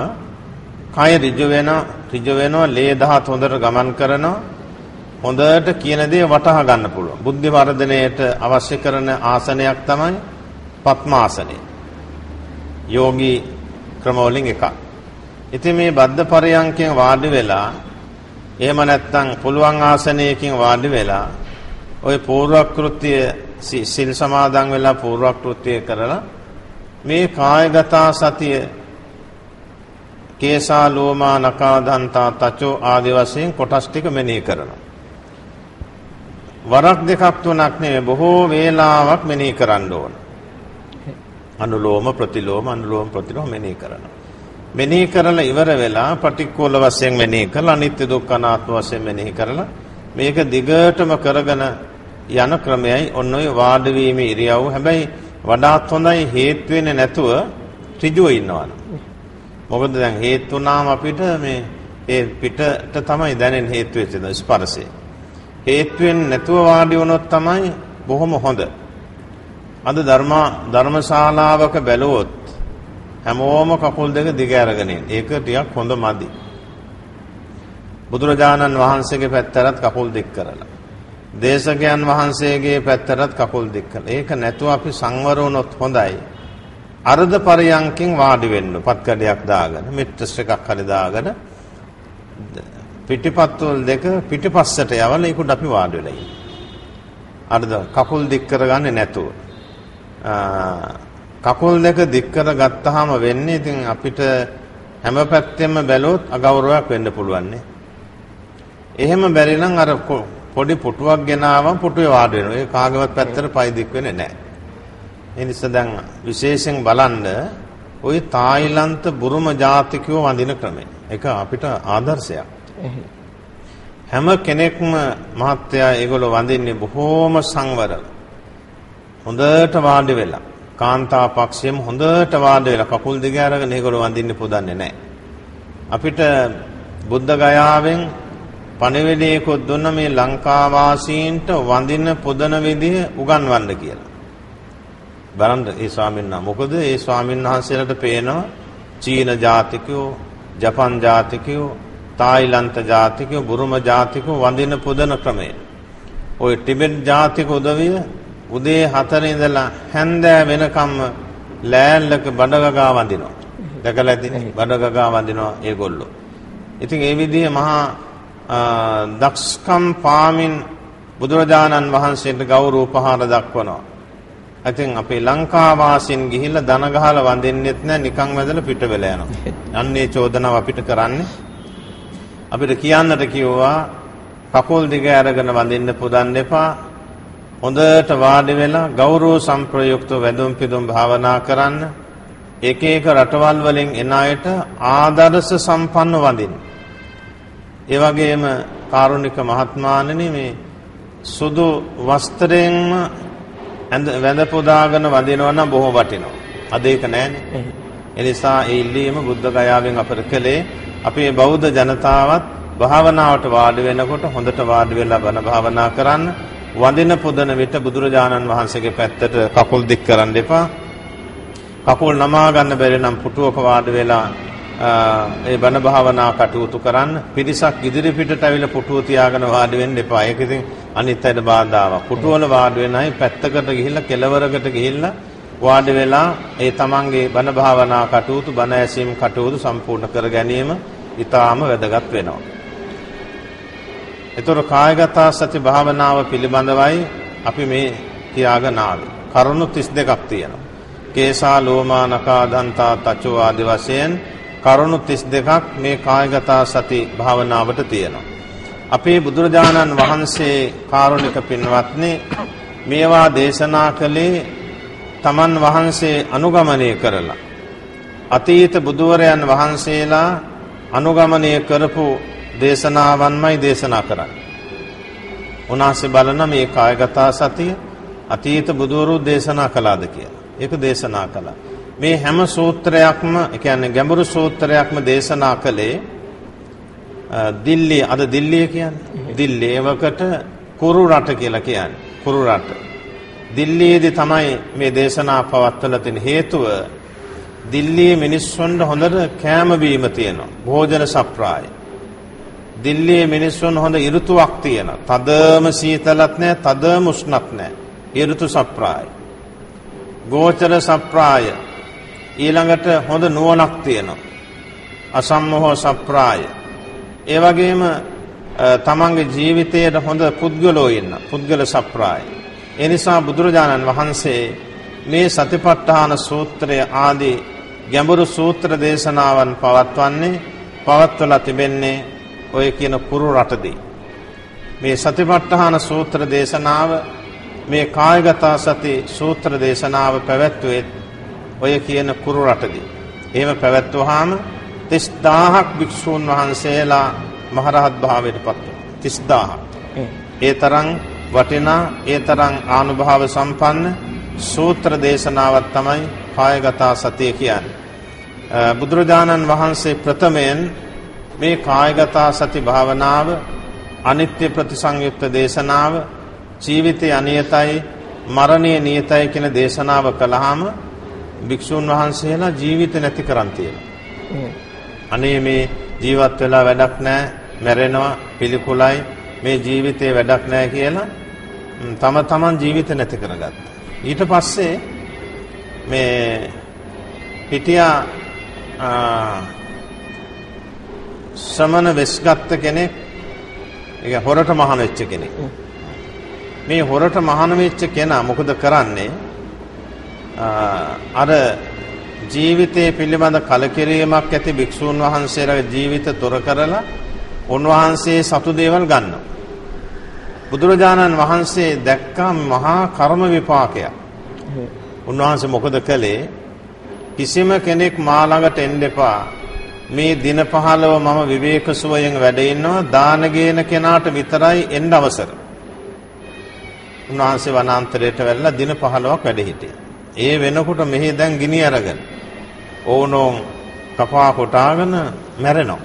කය ඍජු වෙන ඍජු වෙනවා ලේ දහත් හොඳට ගමන් කරනවා හොඳට කියන දේ වටහා ගන්න පුළුවන්. බුද්ධි වර්ධනයේට අවශ්‍ය කරන ආසනයක් තමයි පద్මාසනය. යෝගී ක්‍රමවලින් එකක්. ඉතින් මේ බද්ධ පරයන්කෙන් වාඩි වෙලා එහෙම නැත්නම් පුළුවන් ආසනයකින් වාඩි වෙලා ওই පූර්වක්‍ෘත්‍ය සිල් සමාදන් වෙලා පූර්වක්‍ෘත්‍ය කරලා මේ කායගත සතිය කේසා ලෝමා නකා දන්තා තචෝ ආදි වශයෙන් කොටස් ටික මෙනෙහි කරනවා. වරක් දෙකක් තුනක් නෙවෙයි බොහෝ වේලාවක් මෙනෙහි කරන්න ඕන. අනුලෝම ප්‍රතිලෝම අනුලෝම ප්‍රතිලෝම මෙනෙහි කරනවා. මෙනෙහි කරලා ඉවර වෙලා පටික්කුල වශයෙන් මෙනෙහි කරලා අනිත්‍ය දුක්ඛ අනාත්ම වශයෙන් මෙනෙහි කරලා මේක දිගටම කරගෙන යන ක්‍රමයයි ඔන්න ඔය වාඩි වීමේ ඉරියව්ව හැබැයි වඩාත් හොඳයි හේතු වෙන්නේ නැතුව ඍජුව ඉන්නවා. මොකද දැන් හේතු වුණාම අපිට මේ ඒ පිටට තමයි දැනෙන හේතු වෙච්ච ස්පර්ශය. හේතු වෙන්නේ නැතුව වාඩි වුණොත් තමයි බොහොම හොඳ. අද ධර්මා ධර්මශාලාවක බැලුවොත් හැමෝම කකුල් දෙක දිග අරගෙන ඒක ටිකක් හොඳ මදි. බුදුරජාණන් වහන්සේගේ පැත්තටත් කකුල් දික් කරලා. දේශකයන් වහන්සේගේ පැත්තටත් කකුල් දික් කරලා. ඒක නැතුව අපි සංවර වුණොත් හොඳයි. අර්ධ පරියන්කින් වාඩි වෙන්න පත්කඩයක් දාගෙන මිට්‍රස් එකක් හරි දාගෙන පිටිපත්වල දෙක පිටිපස්සට යවලා ඒකට අපි වාඩි වෙලා ඉන්නේ. අර්ධ කකුල් දික් කරගන්නේ නැතුව. කකුල් දෙක දික් කර ගත්තාම වෙන්නේ ඉතින් අපිට හැම පැත්තෙම බැලුවොත් අගෞරවයක් වෙන්න පුළුවන් නේ. එහෙම බැරි නම් අර පොඩි පුටුවක් ගෙනාවම පුටුවේ වාඩි වෙනවා. ඒ කාගවත් පැත්තට පය දික් වෙන්නේ නැහැ. ඒ නිසා දැන් විශේෂයෙන් බලන්න ওই තායිලන්ත බුරුම ජාතිකයෝ වඳින ක්‍රමය. ඒක අපිට ආදර්ශයක්. හැම කෙනෙක්ම මහත්තයා ඒගොල්ලෝ වඳින්නේ බොහෝම සංවරව. හොඳට වාඩි වෙලා. කාන්තා පක්ෂයම හොඳට වාඩි වෙලා කකුල් දෙක අරගෙන ඒගොල්ලෝ වඳින්න පුදන්නේ නැහැ. අපිට බුද්ධ ගයාවෙන් පණිවිඩයකොත් දුන්න මේ ලංකා වාසීන්ට වඳින පුදන විදිහ උගන්වන්න කියලා. බලන්න ඒ ස්වාමීන් වහන්සේ මොකද ඒ ස්වාමීන් වහන්සේලාට පේනවා චීන ජාතිකයෝ, ජපන් ජාතිකයෝ, තායිලන්ත ජාතිකයෝ, බුරුම ජාතිකයෝ වඳින පුදන ක්‍රමය. ওই ටිබෙට් ජාතික උදවිය උදේ 4 ඉඳලා හැන්දෑ වෙනකම්ම ලෑල්ලක බඩගගා වඳිනවා. දැකලා ඇතිනේ බඩගගා වඳිනවා ඒගොල්ලෝ. ඉතින් ඒ විදිහේ මහා දක්ෂකම් පාමින් බුදුරජාණන් වහන්සේට ගෞරව උපහාර දක්වනවා. ඉතින් අපේ ලංකා වාසීන් ගිහිල්ලා දන ගහලා වඳින්නෙත් නැහැ නිකන් වැදලා පිට වෙලා යනවා. අන්නේ චෝදනාව අපිට කරන්නේ. අපිට කියන්නට කිව්වා කකුල් දිග අරගෙන වඳින්න පුදන්න එපා. හොඳට වාඩි වෙලා ගෞරව සම්ප්‍රයුක්තව වැඳුම් පිදුම් භාවනා කරන්න. එක එක රටවල් වලින් එන අයට ආදර්ශ සම්පන්න වඳින්න. ඒ වගේම කාරුණික මහත්මාණනි මේ සුදු වස්ත්‍රයෙන්ම වැඳ පුදාගෙන වඳිනවා නම් බොහොම වටිනවා. අද ඒක නැහැනේ. ඒ නිසා ඒ ඉල්ලීම බුද්ධ ගයාවෙන් අපට කළේ අපේ බෞද්ධ ජනතාවත් භාවනාවට වාඩි වෙනකොට හොඳට වාඩි වෙලා බණ භාවනා කරන්න වඳින පුදන විට බුදුරජාණන් වහන්සේගේ පැත්තට කකුල් දික් කරන්න එපා. කකුල් නමා ගන්න බැරි නම් පුටුවක වාඩි වෙලා ඒ බණ භාවනා කටයුතු කරන්න පිරිසක් ඉදිරි පිටට ඇවිල්ලා පුටුව තියාගෙන වාඩි වෙන්න එපා. ඒක ඉතින් අනිත් අයට බාධාවක්. පුටුවල වාඩි වෙන අය පැත්තකට ගිහිල්ලා කෙළවරකට ගිහිල්ලා වාඩි වෙලා ඒ තමන්ගේ බණ භාවනා කටයුතු බණ ඇසීම් කටයුතු සම්පූර්ණ කර ගැනීම ඊටාම වැදගත් වෙනවා. ඒතර කායගත සති භාවනාව පිළිබඳවයි අපි මේ තියාගෙන ආවේ. කරුණු 32ක් තියෙනවා. කේසා ලෝමා නකා දන්තා තචෝ ආදි වශයෙන් කරුණු 32ක් මේ කායගත සති භාවනාවට තියෙනවා. අපේ බුදුරජාණන් වහන්සේ කාරුණික පින්වත්නි මේවා දේශනා කළේ තමන් වහන්සේ අනුගමනය කරලා අතීත බුදුවරයන් වහන්සේලා අනුගමනය කරපු දේශනාවන්මයි දේශනා කරන්නේ. උන්වහන්සේ බලන මේ කායගත සතිය අතීත බුදුවරු දේශනා කළාද කියලා. ඒක දේශනා කළා. මේ හැම සූත්‍රයක්ම ඒ කියන්නේ ගැඹුරු සූත්‍රයක්ම දේශනා කළේ දිල්ලිය අද දිල්ලිය කියන්නේ දිල්ලිය වකට කුරු රට කියලා කියන්නේ කුරු රට. දිල්ලියේදී තමයි මේ දේශනා පවත්වලා තියෙන හේතුව දිල්ලියේ මිනිස්සුන්ට හොඳට කෑම බීම තියෙනවා. භෝජන සප්‍රාය. දිල්ලියේ මිනිස්සුන් හොඳ ඍතුවක් තියෙනවා. තදම සීතලත් නැහැ, තදම උෂ්ණත් නැහැ. ඍතු සප්‍රාය. ගෝචර සප්‍රාය. ඊළඟට හොඳ නුවණක් තියෙනවා. අසම්මෝහ සප්‍රාය. ඒ වගේම තමන්ගේ ජීවිතයේ හොඳ පුද්ගලෝ ඉන්න පුද්ගල සප්‍රාය. ඒ නිසා බුදුරජාණන් වහන්සේ මේ සතිපට්ඨාන සූත්‍රය ආදී ගැඹුරු සූත්‍ර දේශනාවන් පවත්වන්නේ පවත්වලා තිබෙන්නේ ඔය කියන කුරු රටදී. මේ සතිපට්ඨාන සූත්‍ර දේශනාව මේ කායගත සති සූත්‍ර දේශනාව පැවැත්වුවේ ඔය කියන කුරු රටදී. එහෙම පැවැත්වුවාම 30000ක් භික්ෂූන් වහන්සේලා මහරහත් භාවයට පත් වුණා. 30000ක්. ඒ තරම් වටිනා ඒ තරම් ආනුභාව සම්පන්න සූත්‍ර දේශනාවක් තමයි කායගත සතිය කියන්නේ. බුදුරජාණන් වහන්සේ ප්‍රථමයෙන් මේ කායගත සති භාවනාව අනිත්‍ය ප්‍රතිසංයුක්ත දේශනාව ජීවිතය අනියතයි මරණය නියතයි කියන දේශනාව කළාම භික්ෂුන් වහන්සේලා ජීවිත නැති කරන්. අනේ මේ ජීවත් වෙලා වැඩක් නැහැ, මැරෙනවා, පිළිකුලයි, මේ ජීවිතේ වැඩක් නැහැ කියලා තම තමන් ජීවිත නැති කරගත්තා. ඊට පස්සේ මේ හිටියා ශ්‍රමණ වෙස්ගත්ත කෙනෙක් ඒක හොරට මහාන වෙච්ච කෙනෙක්. මේ හොරට මහාන වෙච්ච කෙනා මොකද කරන්නේ? අර ජීවිතයේ පිළිබඳ කලකිරීමක් ඇති භික්ෂූන් වහන්සේලාගේ ජීවිත තොර කරලා උන්වහන්සේ සතු දේවල් ගන්නවා. බුදුරජාණන් වහන්සේ දැක්කා මහා කර්ම විපාකයක්. උන්වහන්සේ මොකද කළේ? කිසිම කෙනෙක් මා ළඟට එන්න එපා. මේ දින 15 මම විවේක සුවයෙන් වැඩ ඉන්නවා දාන ගේන කෙනාට විතරයි එන්න අවසර. උන්වහන්සේ වනාන්තරයට වැල්ලා දින 15ක් වැඩ හිටියා. ඒ වෙනකොට මෙහි දැන් ගිනි අරගෙන ඕනෝන් කපා කොටාගෙන මැරෙනවා.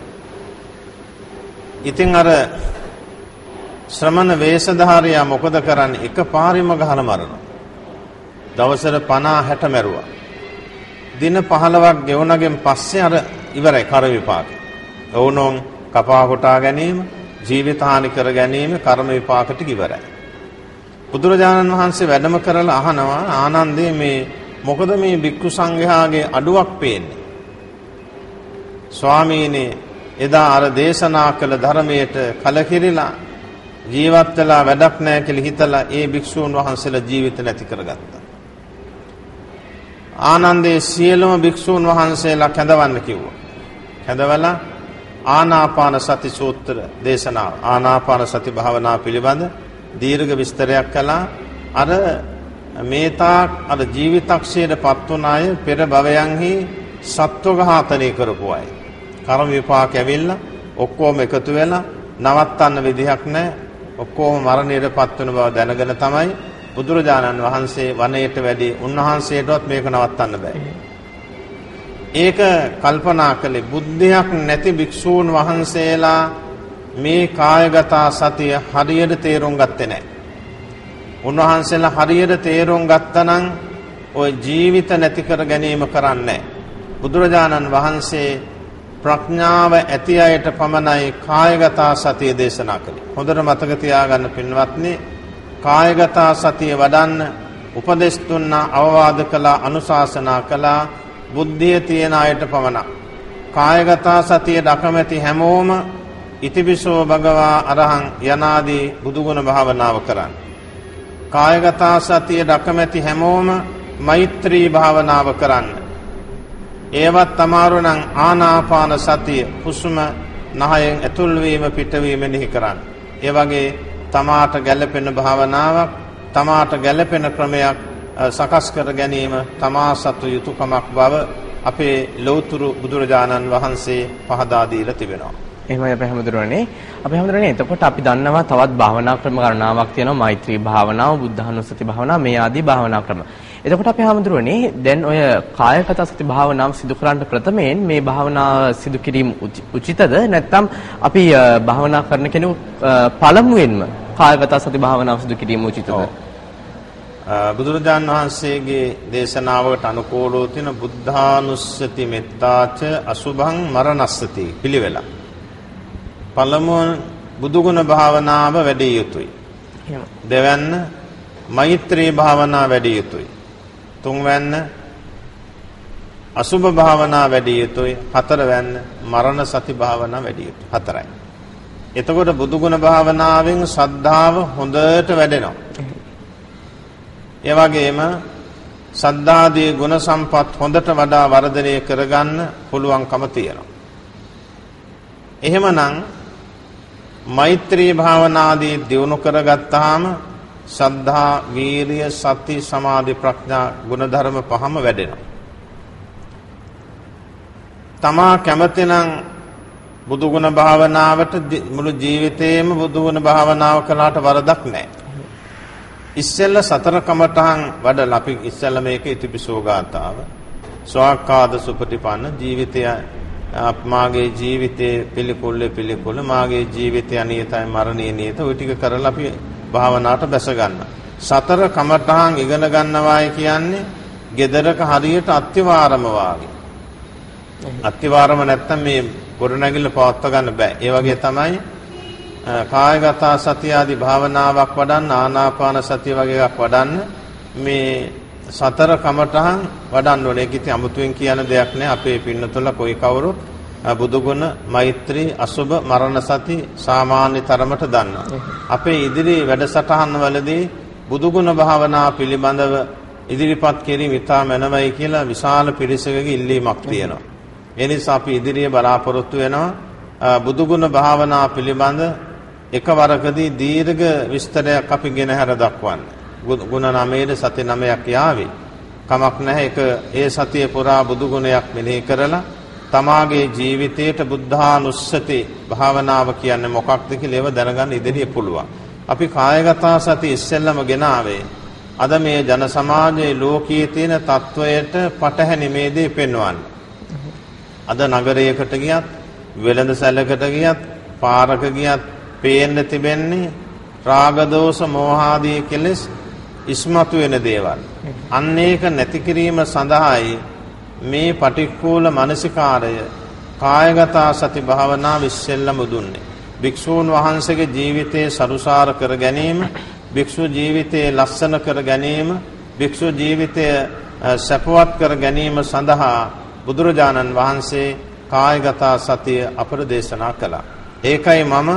ඉතින් අර ශ්‍රමණ වේශධාරියා මොකද කරන්නේ? එක පාරිම ගහලා මරනවා. දවසට 50 60 මැරුවා. දින 15ක් ගෙවුණගෙන් පස්සේ අර ඉවරයි කර විපාක. ඔවුනොන් කපා කොටා ගැනීම, ජීවිත හානි කර ගැනීම කර්ම විපාක ටික ඉවරයි. බුදුරජාණන් වහන්සේ වැඩම කරලා අහනවා ආනන්දේ මේ මොකද මේ භික්ඛු සංඝයාගේ අඩුවක් පේන්නේ? ස්වාමීනි එදා අර දේශනා කළ ධර්මයට කලකිරිලා ජීවත් වෙලා වැඩක් නැහැ කියලා හිතලා ඒ භික්ෂූන් වහන්සේලා ජීවිත නැති කරගත්තා. ආනන්දේ සියලුම භික්ෂූන් වහන්සේලා කැඳවන්න කිව්වා. කැඳවලා ආනාපාන සති සූත්‍ර දේශනාව ආනාපාන සති භාවනා පිළිබඳ දීර්ඝ විස්තරයක් කළා. අර මේතා අර ජීවිතක්ෂයටපත් වුණ අය පෙර භවයන්හි සත්ව ඝාතනය කරපු අය. කර්ම විපාක ඇවිල්ලා ඔක්කොම එකතු වෙලා නවත්තන්න විදිහක් නැහැ. ඔක්කොම මරණයටපත් වෙන බව දැනගෙන තමයි බුදුරජාණන් වහන්සේ වනයේට වැඩි උන්වහන්සේටවත් මේක නවත්තන්න බෑ. ඒක කල්පනා කළේ බුද්ධයක් නැති භික්ෂූන් වහන්සේලා මේ කායගත සතිය හරියට තේරුම් ගත්තේ නැහැ. උන්වහන්සේලා හරියට තේරුම් ගත්තනම් ওই ජීවිත නැති කර ගැනීම කරන්නේ බුදුරජාණන් වහන්සේ ප්‍රඥාව ඇති අයට පමණයි කායගත සතිය දේශනා කළේ. හොඳට මතක තියාගන්න පින්වත්නි කායගත සතිය වඩන්න උපදෙස් දුන්නා අවවාද කළා අනුශාසනා කළා බුද්ධිය තියෙන අයට පමණක්. කායගත සතිය දකමැති හැමෝම ඉතිවිසෝ භගවා අරහං යනාදී බුදුගුණ භාවනාව කරන්න. කායගත සතිය දකමැති හැමෝම මෛත්‍රී භාවනාව කරන්න. ඒවත් තමාරු නම් ආනාපාන සතිය හුස්ම නහයෙන් ඇතුල් වීම පිටවීම මෙනෙහි කරන්න. ඒ වගේ තමාට ගැළපෙන භාවනාවක් තමාට ගැළපෙන ක්‍රමයක් සකස් කර ගැනීම තමා සතු යුතුයකමක් බව අපේ ලෞතුරු බුදුරජාණන් වහන්සේ පහදා දීලා තිබෙනවා. එහෙමයි අපේ හැමදෙරෝනේ. අපේ හැමදෙරෝනේ එතකොට අපි දන්නවා තවත් භාවනා ක්‍රම ගණනාවක් තියෙනවා. මෛත්‍රී භාවනාව, බුද්ධානුස්සති භාවනාව මේ ආදී භාවනා ක්‍රම. එතකොට අපි හැමදෙරෝනේ දැන් ඔය කායගත සති භාවනාව සිදු කරන්න ප්‍රථමයෙන් මේ භාවනාව සිදු කිරීම උචිතද නැත්නම් අපි භාවනා කරන කෙනෙකු පළමුවෙන්ම කායගත සති භාවනාව සිදු කිරීම උචිතද? බුදුරජාන් වහන්සේගේ දේශනාවකට අනුකූලව තියෙන බුද්ධානුස්සති මෙත්තාච අසුභං මරණස්සති පිළිවෙල. පළමුව බුදුගුණ භාවනාව වැඩි යුතුයි. දෙවැන්න මෛත්‍රී භාවනාව වැඩි යුතුයි. තුන්වැන්න අසුභ භාවනා වැඩි යුතුයි. හතරවැන්න මරණ සති භාවනා වැඩි යුතුයි. හතරයි. එතකොට බුදුගුණ භාවනාවෙන් සද්ධාව හොඳට වැඩෙනවා. ඒ වගේම සද්ධාදී ගුණ සම්පත් හොඳට වඩා වර්ධනය කරගන්න පුළුවන්කම තියෙනවා. එහෙමනම් මෛත්‍රී භාවනාදී දියුණු කරගත්තාම සද්ධා, වීරිය, සති, සමාධි, ප්‍රඥා ගුණධර්ම පහම වැඩෙනවා. තමා කැමතිනම් බුදුගුණ භාවනාවට මුළු ජීවිතේම බුදුගුණ භාවනාව කළාට වරදක් නැහැ. ඉස්සෙල්ල සතර කමඨහන් වඩලා අපි ඉස්සෙල්ල මේක ඉතිපිසෝ ගාතාව. ස්වාක්කාද සුපටිපන්න ජීවිතය මාගේ ජීවිතයේ පිළිකුල්ලේ පිළිකුල මාගේ ජීවිතය අනියතයි මරණීය නියත ওই ටික කරලා අපි භාවනාවට බැස ගන්න. සතර කමඨහන් ඉගෙන ගන්නවායි කියන්නේ gedaraක හරියට අත්‍යවාරම වාගේ. අත්‍යවාරම නැත්තම් මේ ගොඩනැගිල්ල පවත්වා ගන්න බෑ. ඒ වගේ තමයි කායගත සතිය ආදී භාවනාවක් වඩන්න ආනාපාන සතිය වගේ එකක් වඩන්න මේ සතර කමඨහන් වඩන්න ඕනේ. ඒක ඉතින් අමුතුවෙන් කියන දෙයක් නෑ. අපේ පින්නතුල කොයි කවුරුත් බුදුගුණ, මෛත්‍රී, අසුබ, මරණ සති සාමාන්‍ය තරමට දන්නවා. අපේ ඉදිරි වැඩසටහන් වලදී බුදුගුණ භාවනා පිළිබඳව ඉදිරිපත් කිරීම ඉතා මැනවයි කියලා විශාල පිරිසකගේ ඉල්ලීමක් තියෙනවා. ඒ නිසා අපි ඉදිරියේ බලාපොරොත්තු වෙනවා බුදුගුණ භාවනා පිළිබඳ එකවරකදී දීර්ඝ විස්තරයක් අපි ගෙන හැර දක්වන්න. ගුණ 9 සති 9ක් යාවේ. කමක් නැහැ ඒක ඒ සතිය පුරා බුදුගුණයක් මෙනෙහි කරලා තමාගේ ජීවිතයට බුද්ධානුස්සති භාවනාව කියන්නේ මොකක්ද කියලා ඒව දැනගන්න ඉදිරිය පුළුවන්. අපි කායගත සති ඉස්සෙල්ලම ගෙනාවේ. අද මේ ජන සමාජයේ ලෝකයේ තියෙන තත්වයට පටහැනි මේ දේ පෙන්වන්නේ. අද නගරයකට ගියත් වෙළඳ සැලකට ගියත් පාරක ගියත් පේන්න තිබෙන්නේ රාග දෝෂ මෝහ ආදී කෙලෙස් ඉස්මතු වෙන දේවල්. අන්න ඒක නැති කිරීම සඳහායි මේ පටික්කුල මානසිකාරය කායගත සති භාවනා විශ්සෙල්ලම දුන්නේ. භික්ෂූන් වහන්සේගේ ජීවිතයේ සරුසාර කර ගැනීම, භික්ෂු ජීවිතයේ ලස්සන කර ගැනීම, භික්ෂු ජීවිතය සැපවත් කර ගැනීම සඳහා බුදුරජාණන් වහන්සේ කායගත සතිය අපර දේශනා කළා. ඒකයි මම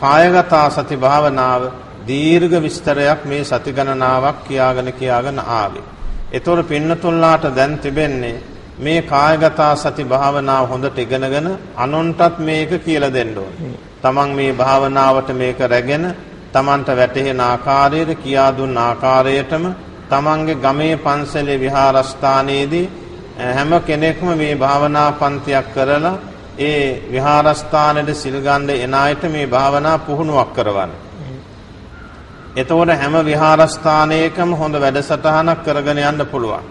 කායගත සති භාවනාව දීර්ඝ විස්තරයක් මේ සති ගණනාවක් කියාගෙන කියාගෙන ආවේ. ඒතොර පින්නතුල්ලාට දැන් තිබෙන්නේ මේ කායගත සති භාවනාව හොඳට ඉගෙනගෙන අනුන්ටත් මේක කියලා දෙන්න ඕනේ. තමන් මේ භාවනාවට මේක රැගෙන තමන්ට වැටහෙන ආකාරයට කියා දුන්න ආකාරයටම තමන්ගේ ගමේ පන්සලේ විහාරස්ථානයේදී හැම කෙනෙක්ම මේ භාවනා පන්තියක් කරලා ඒ විහාරස්ථානෙට සිල් ගන්න එන අයට මේ භාවනා පුහුණුවක් කරවන්න. එතකොට හැම විහාරස්ථානයකම හොඳ වැඩසටහනක් කරගෙන යන්න පුළුවන්.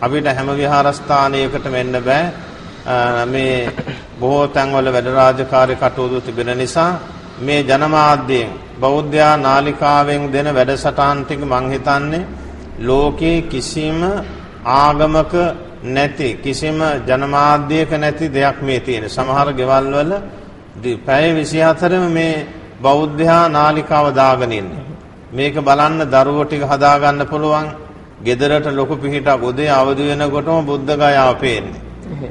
අපිට හැම විහාරස්ථානයකටම එන්න බෑ. මේ බොහෝ තැන්වල වැඩ රාජකාරී කටයුතු තිබෙන නිසා මේ ජනමාධ්‍යයෙන් බෞද්ධ නාලිකාවෙන් දෙන වැඩසටහන් ටික මං හිතන්නේ ලෝකේ කිසිම ආගමක නැති කිසිම ජනමාධ්‍යයක නැති දෙයක් මේ තියෙන. සමහර ගෙවල් වල පැය 24ම මේ බෞද්ධයා නාලිකාව දාගෙන ඉන්නේ. මේක බලන්න දරුවෝ ටික හදා ගන්න පුළුවන්. ගෙදරට ලොකු පිහිටක් උදේ අවදි වෙනකොටම බුද්ධ ගයාව පේන්නේ.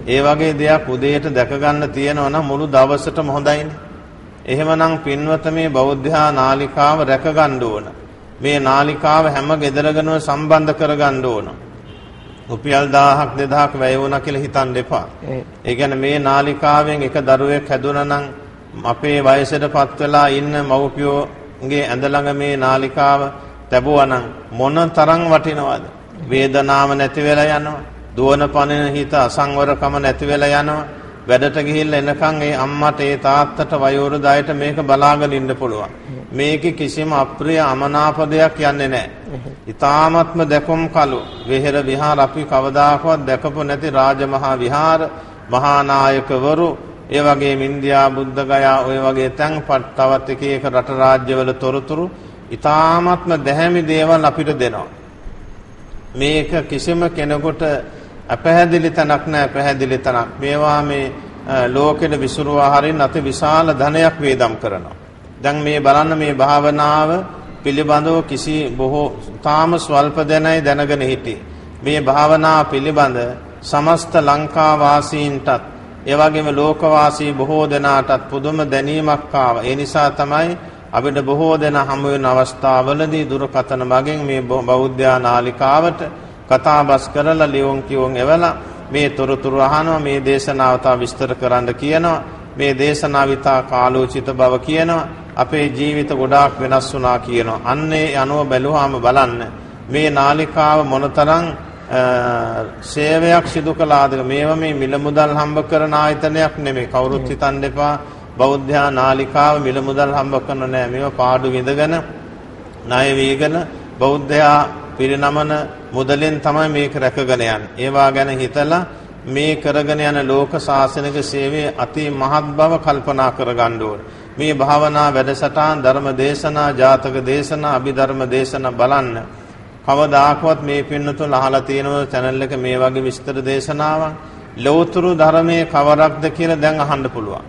ඒ වගේ දෙයක් උදේට දැක ගන්න තියෙනවා නම් මුළු දවසටම හොඳයිනේ. එහෙමනම් පින්වත මේ බෞද්ධයා නාලිකාව රැක ගන්න ඕන. මේ නාලිකාව හැම ගෙදරකම සම්බන්ධ කර ගන්න ඕන. රුපියල් 1000ක් 2000ක් වැය වුණා කියලා හිතන්න එපා. ඒ කියන්නේ මේ නාලිකාවෙන් එක දරුවෙක් හැදුනා නම් අපේ වයසටපත් වෙලා ඉන්න මව්පියෝගේ ඇඳ ළඟ මේ නාලිකාව තැබුවා නම් මොන තරම් වටිනවද? වේදනාව නැති වෙලා යනවා. දුවන පනින හිත අසංවරකම නැති වෙලා යනවා. වැඩට ගිහිල්ලා එනකන් ඒ අම්මට ඒ තාත්තට වයෝවෘදයට මේක බලාගෙන ඉන්න පුළුවන්. මේකේ කිසිම අප්‍රිය අමනාප දෙයක් යන්නේ නැහැ. ඊ타ත්ම දැකුම් කලු විහෙර විහාර අපි කවදාකවත් දැකපු නැති රාජමහා විහාර මහා නායකවරු ඒ වගේම ඉන්දියා බුද්ධ ගයා ඔය වගේ තැන් තවත් එක එක රට රාජ්‍යවල තොරතුරු ඊ타ත්ම දැහැමි දේවල් අපිට දෙනවා. මේක කිසිම කෙනෙකුට අපැහැදිලි තැනක් නැහැ පැහැදිලි තැනක්. මේවා මේ ලෝකෙට විසුරුවා හරින් අති විශාල ධනයක් වේදම් කරනවා. දැන් මේ බලන්න මේ භාවනාව පිළිබඳව කිසි බොහෝ තාම ස්වල්ප දෙනයි දැනගෙන හිටියේ. මේ භාවනා පිළිබඳ සමස්ත ලංකා වාසීන්ටත් ඒ වගේම ලෝකවාසී බොහෝ දෙනාටත් පුදුම දැනීමක් ආවා. ඒ නිසා තමයි අපිට බොහෝ දෙනා හමු වෙන අවස්ථාවලදී දුරකථන මගින් මේ බෞද්ධ නාලිකාවට කතාබස් කරලා ලියුම් කියුම් එවලා මේ තොරතුරු අහනවා මේ දේශනාව තව විස්තර කරන්න කියනවා මේ දේශනාව විතා කාලෝචිත බව කියනවා අපේ ජීවිත ගොඩාක් වෙනස් වුණා කියනවා. අන්නේ අනුව බැලුවාම බලන්න මේ නාලිකාව මොනතරම් සේවයක් සිදු කළාද? මේවා මේ මිල මුදල් හම්බ කරන ආයතනයක් නෙමෙයි. කවුරුත් හිතන්න එපා. බෞද්ධ නාලිකාව මිල මුදල් හම්බ කරන නෑ. මේවා පාඩු විඳගෙන ණය වීගෙන බෞද්ධයා පිරිනමන මුදලෙන් තමයි මේක රැකගෙන යන්නේ. ඒවා ගැන හිතලා මේ කරගෙන යන ලෝක ශාසනික සේවයේ අති මහත් බව කල්පනා කරගන්න ඕනේ. මේ භාවනා වැඩසටහන් ධර්ම දේශනා ජාතක දේශනා අභිධර්ම දේශනා බලන්න කවදාකවත් මේ පින්නතුන් අහලා තියෙනවද channel එක මේ වගේ විස්තර දේශනාවක් ලෞතුරු ධර්මයේ කවරක්ද කියලා දැන් අහන්න පුළුවන්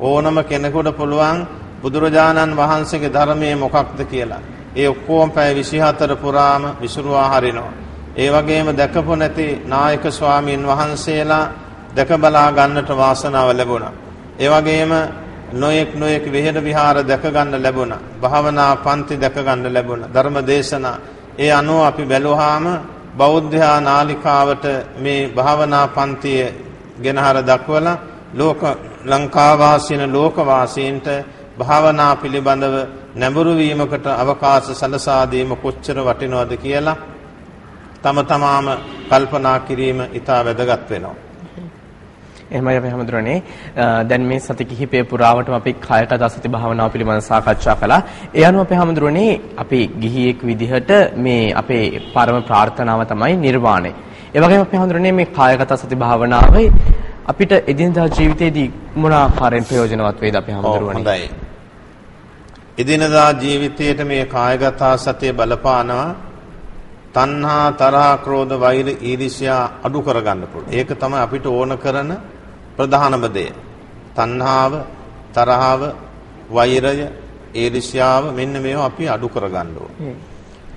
ඕනම කෙනෙකුට පුළුවන් බුදුරජාණන් වහන්සේගේ ධර්මයේ මොකක්ද කියලා ඒ ඔක්කොම පැය 24 පුරාම විසුරුවා හරිනවා ඒ වගේම දැකපො නැති නායක ස්වාමීන් වහන්සේලා දැක බලා ගන්නට වාසනාව ලැබුණා ඒ වගේම නොයෙක් නොයෙක් විහෙර විහාර දැක ගන්න ලැබුණා. භාවනා පන්ති දැක ගන්න ලැබුණා. ධර්ම දේශනා ඒ අනුව අපි බැලුවාම බෞද්ධ නාලිකාවට මේ භාවනා පන්තිය ගෙනහර දක්වලා ලෝක ලංකාවාසීන ලෝකවාසීන්ට භාවනා පිළිබඳව නැඹුරු වීමකට අවකාශ සලසා දීම කොච්චර වටිනවද කියලා තම තමාම කල්පනා කිරීම ඉතා වැදගත් වෙනවා. එහෙමයි අපි හැමදෙරනේ දැන් මේ සති කිහිපය පුරාවටම අපි කායගත සති භාවනාව පිළිබඳව සාකච්ඡා කළා. ඒ අනුව අපි හැමදෙරනේ අපි ගිහියෙක් විදිහට මේ අපේ පරම ප්‍රාර්ථනාව තමයි නිර්වාණය. ඒ වගේම අපි හැමදෙරනේ මේ කායගත සති භාවනාවේ අපිට එදිනදා ජීවිතයේදී මොන ආකාරයෙන් ප්‍රයෝජනවත් වේද අපි හැමදෙරනේ? හොඳයි. එදිනදා ජීවිතයේට මේ කායගත සතිය බලපානවා තණ්හා තරහා ක්‍රෝධ වෛර ඊර්ෂ්‍යා අඩු කරගන්න පුළුවන්. ඒක තමයි අපිට ඕන කරන ප්‍රධානම දේ. තණ්හාව, තරහව, වෛරය, ඊර්ෂ්‍යාව මෙන්න මේවා අපි අඩු කරගන්න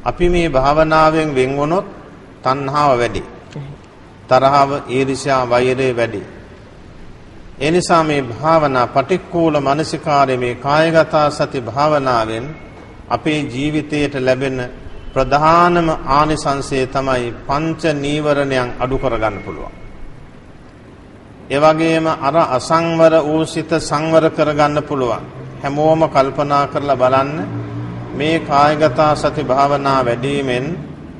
අපි මේ භාවනාවෙන් වෙන් තණ්හාව වැඩි. තරහව, ඊර්ෂ්‍යා, වෛරය වැඩි. ඒ නිසා මේ භාවනා පටික්කුල මානසිකාරයේ මේ කායගත සති භාවනාවෙන් අපේ ජීවිතයට ලැබෙන ප්‍රධානම ආනිසංසය තමයි පංච නීවරණයන් අඩු කරගන්න පුළුවන්. ඒ වගේම අර අසංවර වූ සිත සංවර කරගන්න පුළුවන්. හැමෝම කල්පනා කරලා බලන්න මේ කායගත සති භාවනා වැඩිමෙන්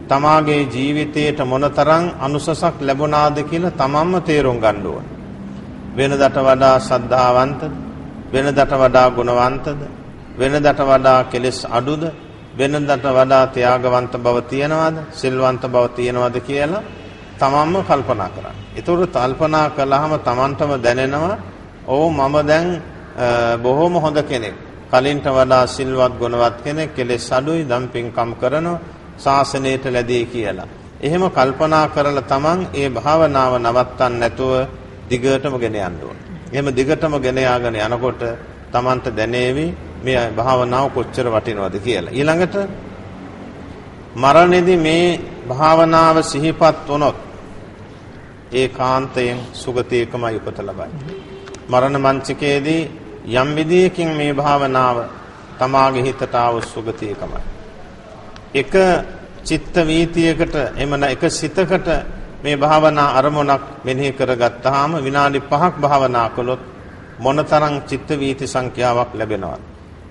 තමාගේ ජීවිතයට මොනතරම් අනුසසක් ලැබුණාද කියලා තමන්ම තේරුම් ගන්න ඕන. වෙනදට වඩා සද්ධාවන්තද වෙනදට වඩා ගුණවන්තද වෙනදට වඩා කෙලෙස් අඩුද වෙනදට වඩා ත්‍යාගවන්ත බව තියනවාද සිල්වන්ත බව තියනවාද කියලා තමන්ම කල්පනා කරන්න. ඒතකොට කල්පනා කළාම තමන්ටම දැනෙනවා ඔව් මම දැන් බොහොම හොඳ කෙනෙක්. කලින්ට වඩා සිල්වත් ගුණවත් කෙනෙක් කෙලෙස් අඩුයි දම් පින්කම් කරනවා ශාසනයට ලැබී කියලා. එහෙම කල්පනා කරලා තමන් ඒ භාවනාව නවත්තන්න නැතුව දිගටම ගෙන යන්න ඕන. එහෙම දිගටම ගෙන යාගෙන යනකොට තමන්ට දැනේවි මේ භාවනාව කොච්චර වටිනවද කියලා. ඊළඟට මරණයේදී මේ භාවනාව සිහිපත් වුණොත් ඒකාන්තයෙන් සුගතියකමයි උපත ලබන්නේ. මරණ මංචකයේදී යම් විදියකින් මේ භාවනාව තමාගේ හිතට ආව සුගතියකමයි. එක චිත්ත වීතියකට එමන එක සිතකට මේ භාවනා අරමුණක් මෙනෙහි කරගත්තාම විනාඩි 5ක් භාවනා කළොත් මොනතරම් චිත්ත වීති සංඛ්‍යාවක් ලැබෙනවද?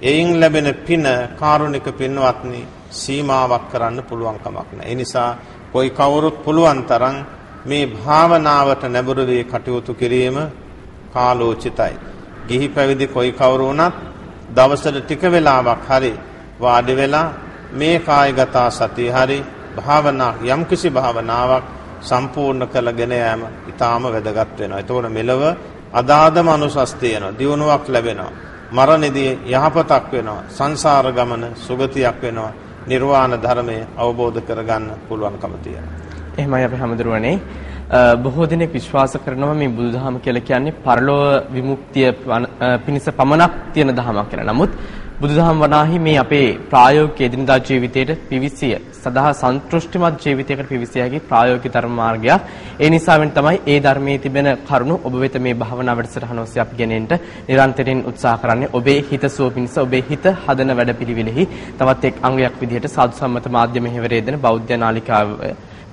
එයින් ලැබෙන පින කාරුණික පින්වත්නි සීමාවක් කරන්න පුළුවන් කමක් නැහැ. ඒ නිසා કોઈ කවුරුත් පුළුවන් තරම් මේ භාවනාවට නැඹුරු වී කටයුතු කිරීම කාලෝචිතයි. ගිහි පැවිදි કોઈ කවුරු වුණත් දවසට ටික වෙලාවක් හරි වාඩි වෙලා මේ කායගත සතිය හරි භාවනා යම්කිසි භාවනාවක් සම්පූර්ණ කරගෙන යෑම ඊටාම වැදගත් වෙනවා. ඒතකොට මෙලව අදාදම අනුසස් තියෙනවා. දියුණුවක් ලැබෙනවා. මරණෙදී යහපතක් වෙනවා. සංසාර ගමන සුගතියක් වෙනවා. නිර්වාණ ධර්මය අවබෝධ කරගන්න පුළුවන්කම තියෙනවා. එහෙමයි අපි හැමදෙරුවනේ බොහෝ දෙනෙක් විශ්වාස කරනවා මේ බුදුදහම කියලා කියන්නේ පරලෝව විමුක්තිය පිණිස පමණක් තියෙන දහමක් කියලා. නමුත් බුදුදහම වනාහි මේ අපේ ප්‍රායෝගික එදිනදා ජීවිතයට පිවිසිය සදා සන්තුෂ්ටිමත් ජීවිතයකට පිවිසිය හැකි ප්‍රායෝගික ධර්ම මාර්ගයක්. ඒ නිසාවෙන් තමයි ඒ ධර්මයේ තිබෙන කරුණු ඔබ වෙත මේ භාවනා වැඩසටහන ඔස්සේ අපි ගෙනෙන්න නිරන්තරයෙන් උත්සාහ කරන්නේ. ඔබේ හිත සුව පිණිස ඔබේ හිත හදන වැඩපිළිවෙලෙහි තවත් එක් අංගයක් විදිහට සාදු සම්මත මාධ්‍යම හිවරේ දෙන බෞද්ධ නාලිකාව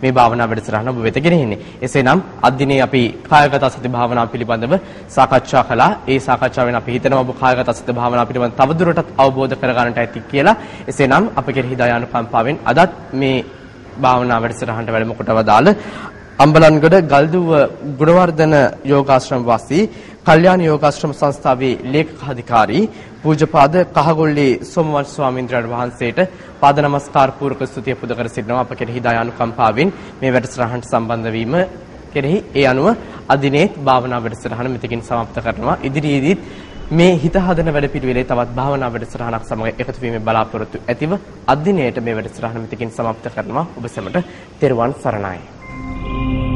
මේ භාවනා වැඩසටහන ඔබ වෙත ගෙනෙන්නේ. එසේනම් අද දිනේ අපි කායගත සති භාවනාව පිළිබඳව සාකච්ඡා කළා. ඒ සාකච්ඡාවෙන් අපි හිතනවා ඔබ කායගත සති භාවනාව පිළිබඳව තවදුරටත් අවබෝධ කරගන්නට ඇති කියලා. එසේනම් අප කෙරෙහි දයානුකම්පාවෙන් අදත් මේ භාවනා වැඩසටහනට වැඩම කොට වදාළ අම්බලන්ගොඩ ගල්දුව ගුණවර්ධන යෝගාශ්‍රම වාසී කල්යාණ යෝගාශ්‍රම සංස්ථාවේ ලේකකාධිකාරී පූජපාද කහගොල්ලේ සෝමවංශ ස්වාමීන් වහන්සේට පාද නමස්කාර පූර්වක ස්තුතිය පුද කර සිටිනවා අප කෙරෙහි දයානුකම්පාවෙන් මේ වැඩසටහනට සම්බන්ධ වීම කෙරෙහි ඒ අනුව අදිනේත් භාවනා වැඩසටහන මෙතකින් સમાપ્ત කරනවා ඉදිරියේදීත් මේ හිත හදන වැඩපිළිවෙලේ තවත් භාවනා වැඩසටහනක් සමග එකතු වීමේ බලාපොරොත්තු ඇතිව අදිනේට මේ වැඩසටහන මෙතකින් સમાપ્ત කරනවා ඔබ සැමට තෙරුවන් සරණයි